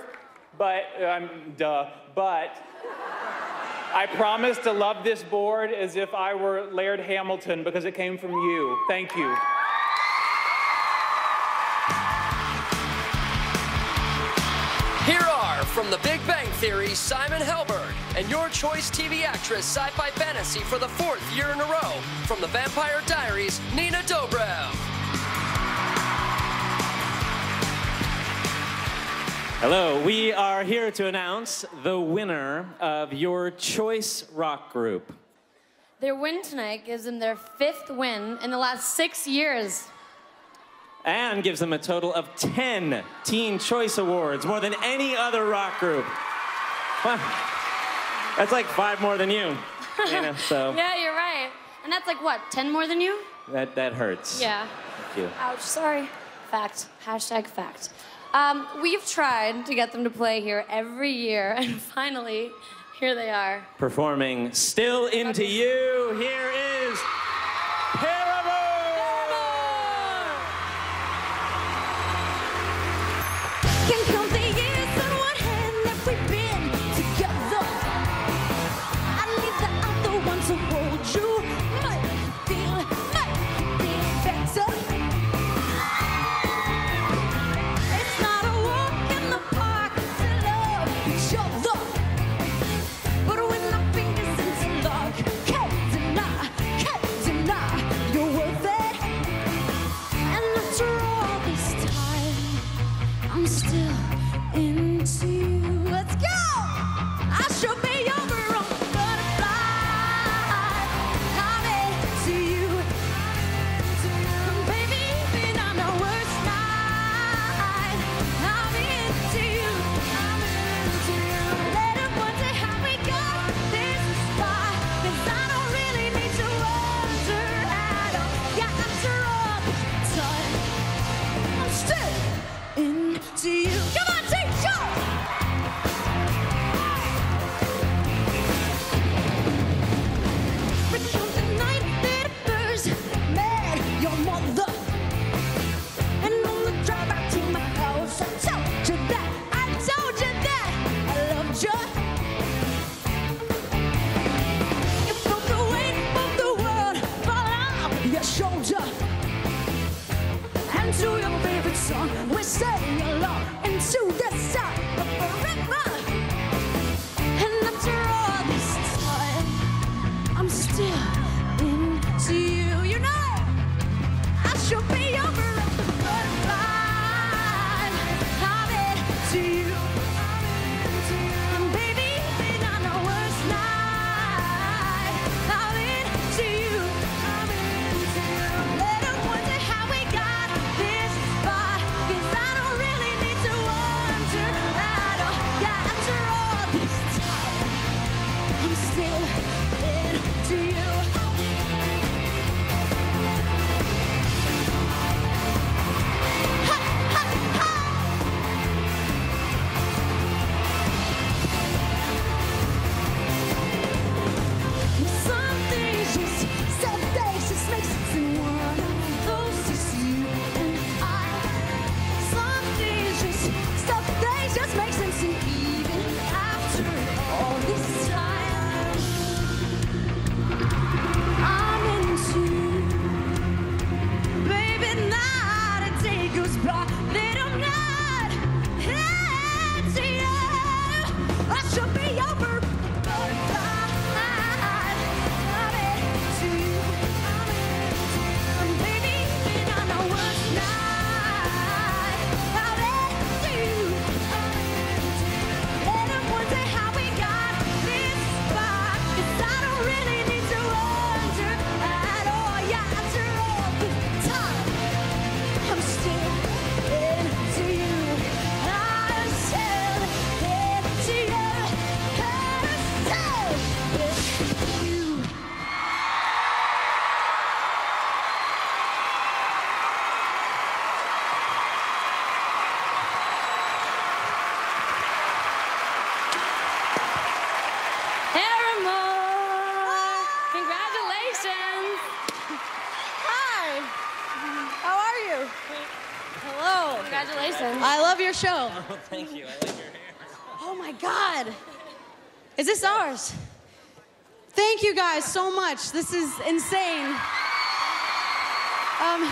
but I'm duh. But I promise to love this board as if I were Laird Hamilton because it came from you. Thank you. From The Big Bang Theory, Simon Helberg, and your choice TV actress, sci-fi fantasy for the fourth year in a row, from The Vampire Diaries, Nina Dobrev. Hello, we are here to announce the winner of your choice rock group. Their win tonight gives them their fifth win in the last six years. And gives them a total of 10 Teen Choice Awards, more than any other rock group. Wow. That's like five more than you. So yeah, you're right. And that's like what, 10 more than you? that, that hurts. Yeah. Thank you. Ouch, sorry. Fact. Hashtag fact. Um, we've tried to get them to play here every year, and finally, here they are. Performing Still Into You, here is show. Oh, thank you. I like your hair. Oh my God. Is this ours? Thank you guys so much. This is insane. Um,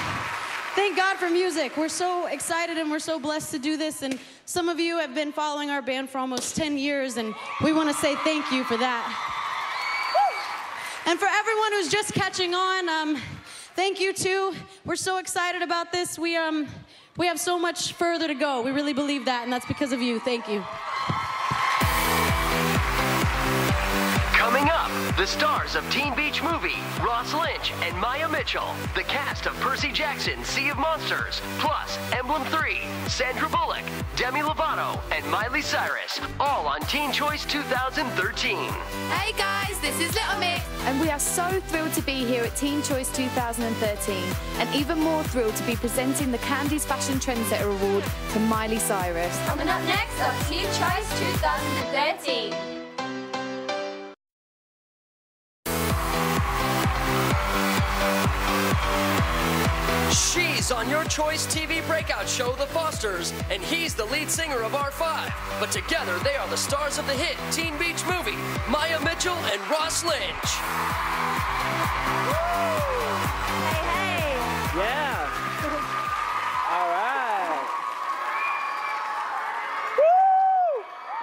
thank God for music. We're so excited and we're so blessed to do this. And some of you have been following our band for almost 10 years, and we want to say thank you for that. And for everyone who's just catching on, um, thank you too. We're so excited about this. We, um, we have so much further to go. We really believe that, and that's because of you. Thank you. Coming up, the stars of Teen Beach Movie, Ross Lynch and Maia Mitchell. The cast of Percy Jackson, Sea of Monsters, plus Emblem 3, Sandra Bullock, Demi Lovato, and Miley Cyrus. All on Teen Choice 2013. Hey guys, this is Little Mix. And we are so thrilled to be here at Teen Choice 2013. And even more thrilled to be presenting the Candie's Fashion Trendsetter Award to Miley Cyrus. Coming up next on Teen Choice 2013. She's on your choice TV breakout show, The Fosters, and he's the lead singer of R5. But together, they are the stars of the hit Teen Beach movie, Maia Mitchell and Ross Lynch. Yeah. All right.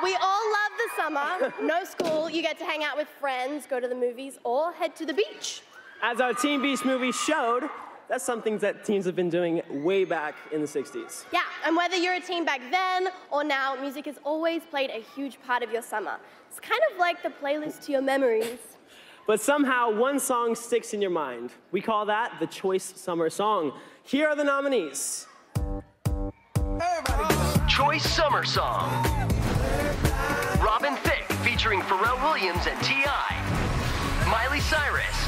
We all love the summer. No school. You get to hang out with friends, go to the movies, or head to the beach. As our Teen Beach movie showed, that's something that teens have been doing way back in the 60s. Yeah, and whether you're a teen back then or now, music has always played a huge part of your summer. It's kind of like the playlist to your memories. But somehow one song sticks in your mind. We call that the Choice Summer Song. Here are the nominees. Choice Summer Song. Robin Thicke featuring Pharrell Williams and T.I. Miley Cyrus.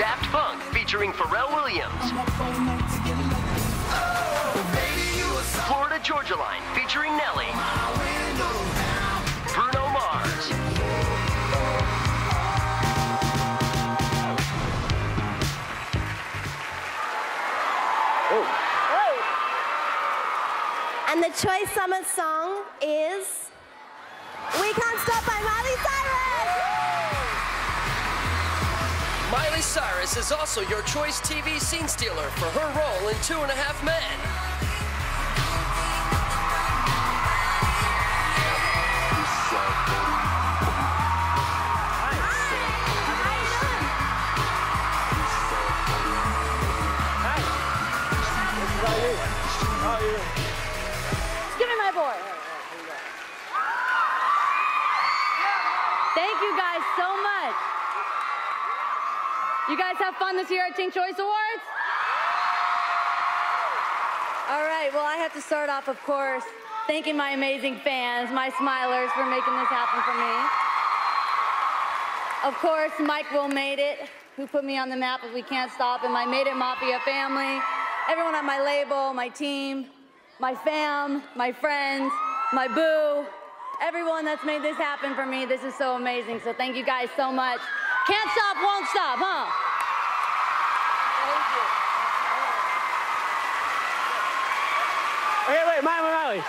Daft Punk featuring Pharrell Williams. Florida Georgia Line featuring Nelly. Bruno Mars. And the choice summer song is We Can't Stop by Miley Cyrus. Miley Cyrus is also your choice TV scene stealer for her role in Two and a Half Men. Guys have fun this year at Teen Choice Awards? All right, well, I have to start off, of course, thanking my amazing fans, my smilers, for making this happen for me. Of course, Mike Will Made It, who put me on the map of We Can't Stop, and my Made It Mafia family, everyone on my label, my team, my fam, my friends, my boo, everyone that's made this happen for me. This is so amazing. So thank you guys so much. Can't stop, won't stop, huh? Okay, wait, Miley, Miley.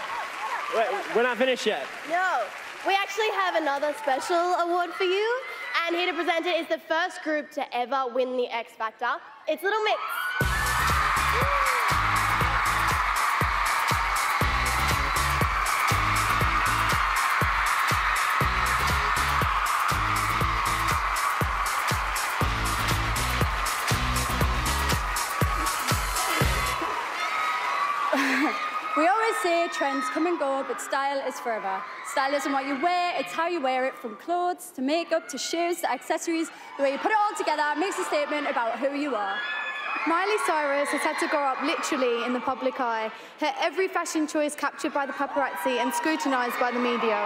Wait, we're not finished yet. No, we actually have another special award for you, and here to present it is the first group to ever win the X Factor. It's Little Mix. Trends come and go, but style is forever. Style isn't what you wear, it's how you wear it, from clothes to makeup to shoes to accessories. The way you put it all together makes a statement about who you are. Miley Cyrus has had to grow up literally in the public eye, her every fashion choice captured by the paparazzi and scrutinized by the media.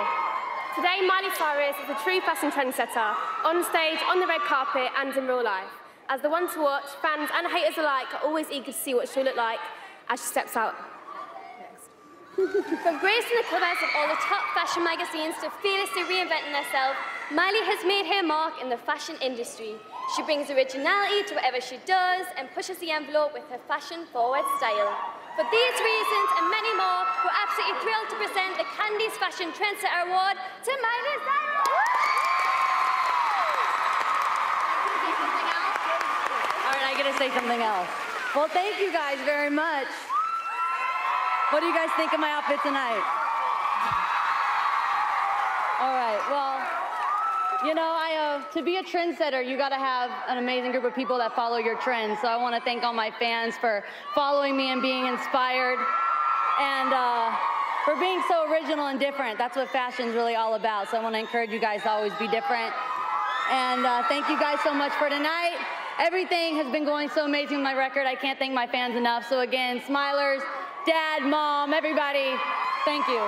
Today, Miley Cyrus is a true fashion trendsetter, on stage, on the red carpet, and in real life. As the one to watch, fans and haters alike are always eager to see what she'll look like as she steps out. From Grace gracing the covers of all the top fashion magazines to fearlessly reinventing herself, Miley has made her mark in the fashion industry. She brings originality to whatever she does and pushes the envelope with her fashion-forward style. For these reasons and many more, we're absolutely thrilled to present the Candie's Fashion Trendsetter Award to Miley Cyrus! All right, I gotta say something else. Well, thank you guys very much. What do you guys think of my outfit tonight? All right, well, you know, I, uh, to be a trendsetter, you gotta have an amazing group of people that follow your trends. So I wanna thank all my fans for following me and being inspired and uh, for being so original and different. That's what fashion's really all about. So I wanna encourage you guys to always be different. And uh, thank you guys so much for tonight. Everything has been going so amazing with my record. I can't thank my fans enough. So again, Smilers, Dad, Mom, everybody, thank you.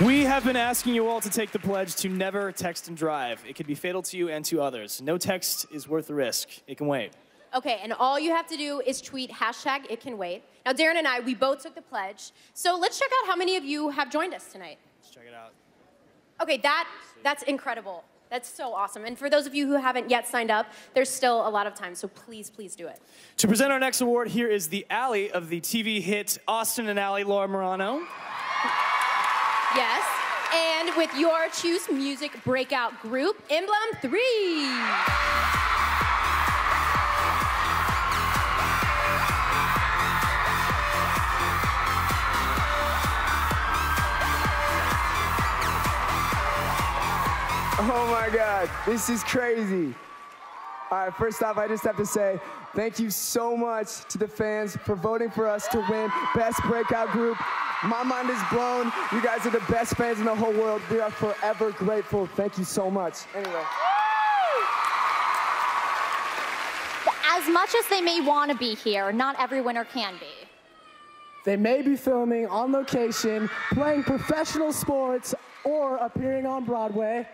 We have been asking you all to take the pledge to never text and drive. It could be fatal to you and to others. No text is worth the risk. It can wait. Okay, and all you have to do is tweet hashtag it can wait. Now, Darren and I, we both took the pledge. So let's check out how many of you have joined us tonight. Let's check it out. Okay, that that's incredible. That's so awesome. And for those of you who haven't yet signed up, there's still a lot of time, so please, please do it. To present our next award, here is the Ally of the TV hit Austin and Ally, Laura Marano. Yes. And with your Choose Music breakout group, Emblem 3. Oh my God, this is crazy. All right, first off, I just have to say thank you so much to the fans for voting for us to win Best Breakout Group. My mind is blown. You guys are the best fans in the whole world. We are forever grateful. Thank you so much. Anyway. As much as they may want to be here, not every winner can be. They may be filming on location, playing professional sports, or appearing on Broadway.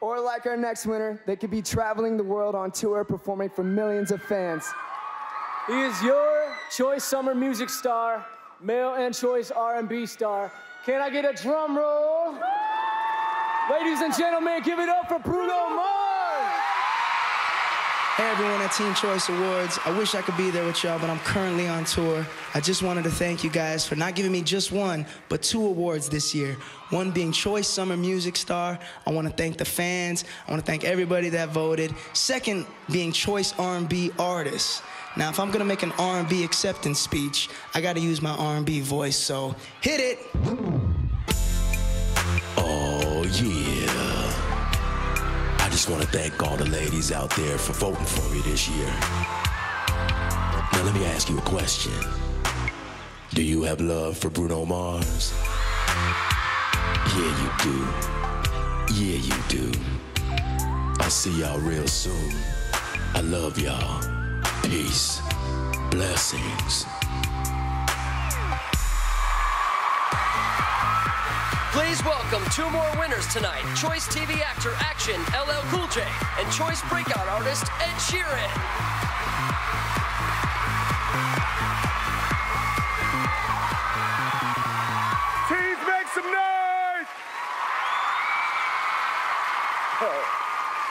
Or like our next winner, they could be traveling the world on tour performing for millions of fans. He is your choice summer music star, male and choice R&B star. Can I get a drum roll? Ladies and gentlemen, give it up for Bruno Mars. Hey everyone at Teen Choice Awards. I wish I could be there with y'all, but I'm currently on tour. I just wanted to thank you guys for not giving me just one, but two awards this year. One being Choice Summer Music Star. I want to thank the fans. I want to thank everybody that voted. Second being Choice R&B Artist. Now, if I'm gonna make an R&B acceptance speech, I gotta use my R&B voice. So hit it. Oh, yeah. Just want to thank all the ladies out there for voting for me this year. Now, let me ask you a question Do you have love for Bruno Mars? Yeah, you do. Yeah, you do. I'll see y'all real soon. I love y'all. Peace. Blessings. Please welcome two more winners tonight Choice TV actor Action LL Cool J and Choice breakout artist Ed Sheeran. Teams, make some noise!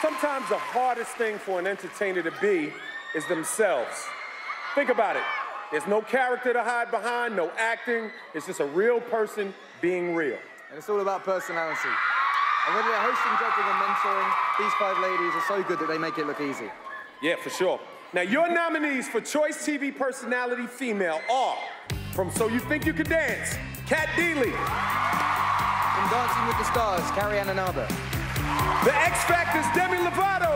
Sometimes the hardest thing for an entertainer to be is themselves. Think about it. There's no character to hide behind, no acting. It's just a real person being real. And it's all about personality. And whether they're hosting, judging, or mentoring, these five ladies are so good that they make it look easy. Yeah, for sure. Now, your nominees for Choice TV Personality Female are from So You Think You Could Dance, Cat Deeley. From Dancing with the Stars, Carrie Ann Inaba. The X Factor's Demi Lovato.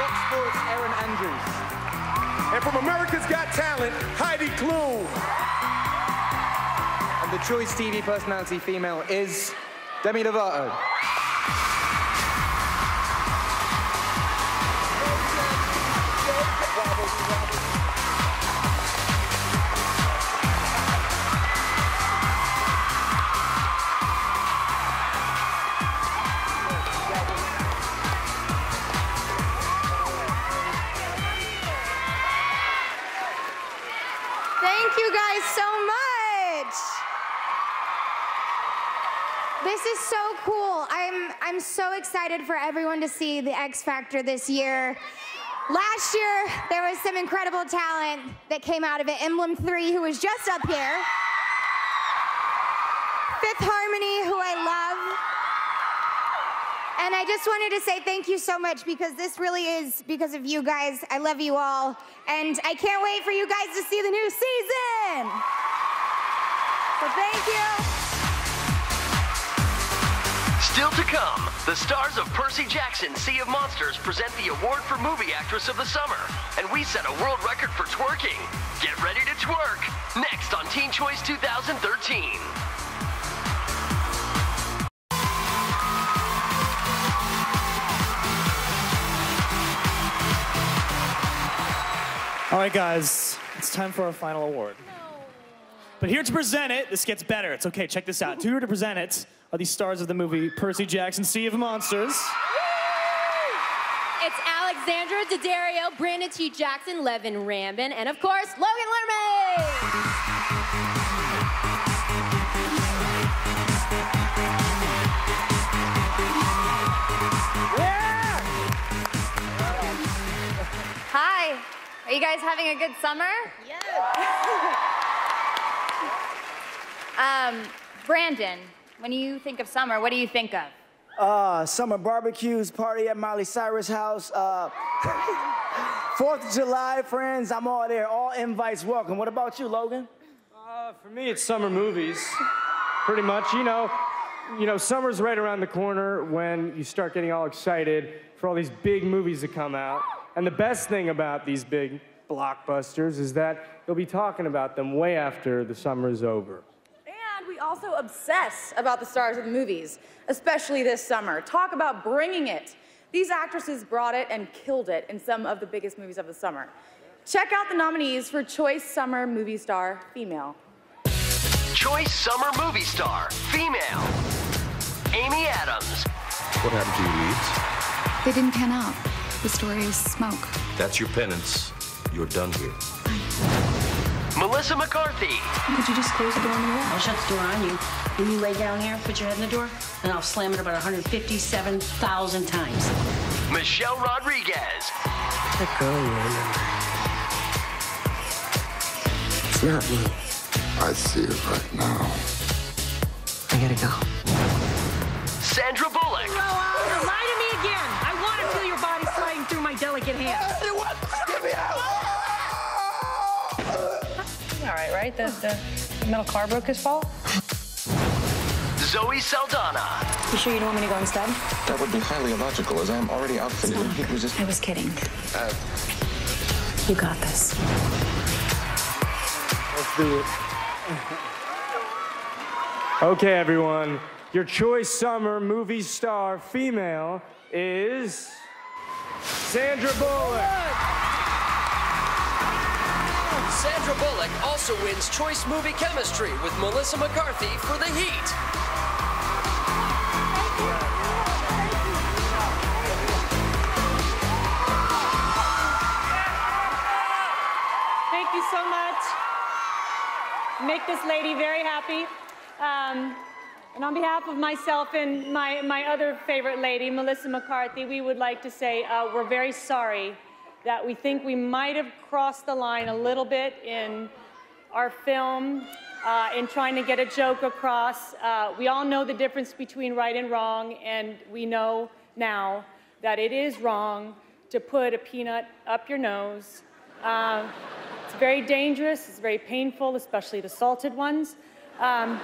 Fox Sports, Erin Andrews. And from America's Got Talent, Heidi Klum. The Choice TV Personality Female is Demi Lovato. This is so cool. I'm I'm so excited for everyone to see the X Factor this year. Last year there was some incredible talent that came out of it. Emblem 3 who was just up here. Fifth Harmony who I love. And I just wanted to say thank you so much because this really is because of you guys. I love you all. And I can't wait for you guys to see the new season. So thank you. Still to come, the stars of Percy Jackson Sea of Monsters present the award for Movie Actress of the Summer, and we set a world record for twerking. Get ready to twerk next on Teen Choice 2013. All right, guys, it's time for our final award. But here to present it, this gets better. It's okay, check this out. Here to present it are the stars of the movie Percy Jackson Sea of Monsters. It's Alexandra Daddario, Brandon T. Jackson, Leven Rambin, and of course, Logan Lerman. Hi. Are you guys having a good summer? Yes. um, Brandon, when you think of summer, what do you think of? Uh, summer barbecues, party at Miley Cyrus' house. Uh, Fourth of July, friends, I'm all there. All invites welcome. What about you, Logan? Uh, for me, it's summer movies, pretty much. You know, you know, summer's right around the corner when you start getting all excited for all these big movies that come out. And the best thing about these big blockbusters is that you'll be talking about them way after the summer is over. And we also obsess about the stars of the movies, especially this summer. Talk about bringing it. These actresses brought it and killed it in some of the biggest movies of the summer. Check out the nominees for Choice Summer Movie Star Female. Choice Summer Movie Star, Female. Amy Adams. What happened to your leads? They didn't pan out. The story is smoke. That's your penance. You're done here. Melissa McCarthy. Could you just close the door on the wall? I'll shut the door on you. When you lay down here, put your head in the door, and I'll slam it about 157,000 times. Michelle Rodriguez. That girl you remember. It's not me. I see it right now. I gotta go. Sandra Bullock. Lie to me again. I want to feel your body sliding through my delicate hands. Right, right? The, the metal car broke his fall? Zoe Saldana. You sure you don't want me to go instead? That would be highly illogical, as I am already outfitted in heat resistant. I was kidding. Uh, You got this. Let's do it. Okay, everyone. Your choice summer movie star female is Sandra Bullock. Sandra Bullock also wins Choice Movie Chemistry with Melissa McCarthy for The Heat. Thank you so much. Make this lady very happy. Um, and on behalf of myself and my, my other favorite lady, Melissa McCarthy, we would like to say uh, we're very sorry that we think we might have crossed the line a little bit in our film uh, in trying to get a joke across. Uh, we all know the difference between right and wrong, and we know now that it is wrong to put a peanut up your nose. Uh, it's very dangerous, it's very painful, especially the salted ones. Um,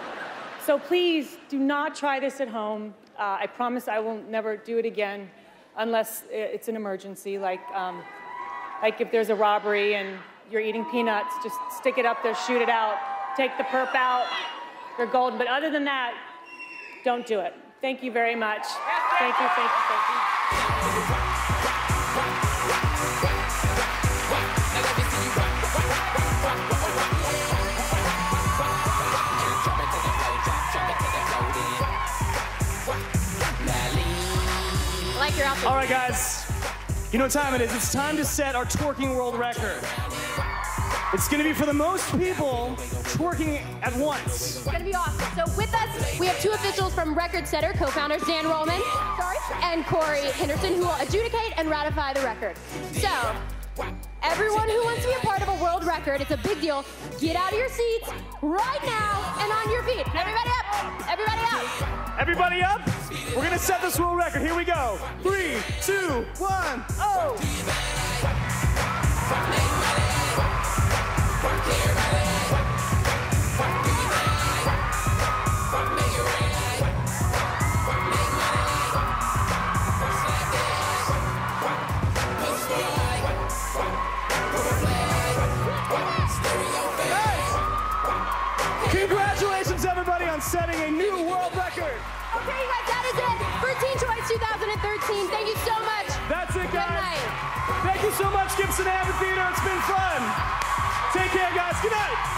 so please do not try this at home. Uh, I promise I will never do it again unless it's an emergency, like, um, like if there's a robbery and you're eating peanuts, just stick it up there, shoot it out, take the perp out, you're golden. But other than that, don't do it. Thank you very much. Thank you, thank you, thank you. Like your outfit. All right, guys. You know what time it is? It's time to set our twerking world record. It's gonna be for the most people twerking at once. It's gonna be awesome. So with us, we have two officials from RecordSetter, co-founders Dan Rollman and Corey Henderson, who will adjudicate and ratify the record. So, everyone who wants to be a part of a world record, it's a big deal. Get out of your seats right now and on your feet. Everybody up! Everybody up! Everybody up? We're gonna set this world record. Here we go. Three, two, one, oh! On setting a new world record. Okay, you guys, that is it for Teen Choice 2013. Thank you so much. That's it, guys. Good night. Thank you so much, Gibson Amphitheater. It's been fun. Take care, guys. Good night.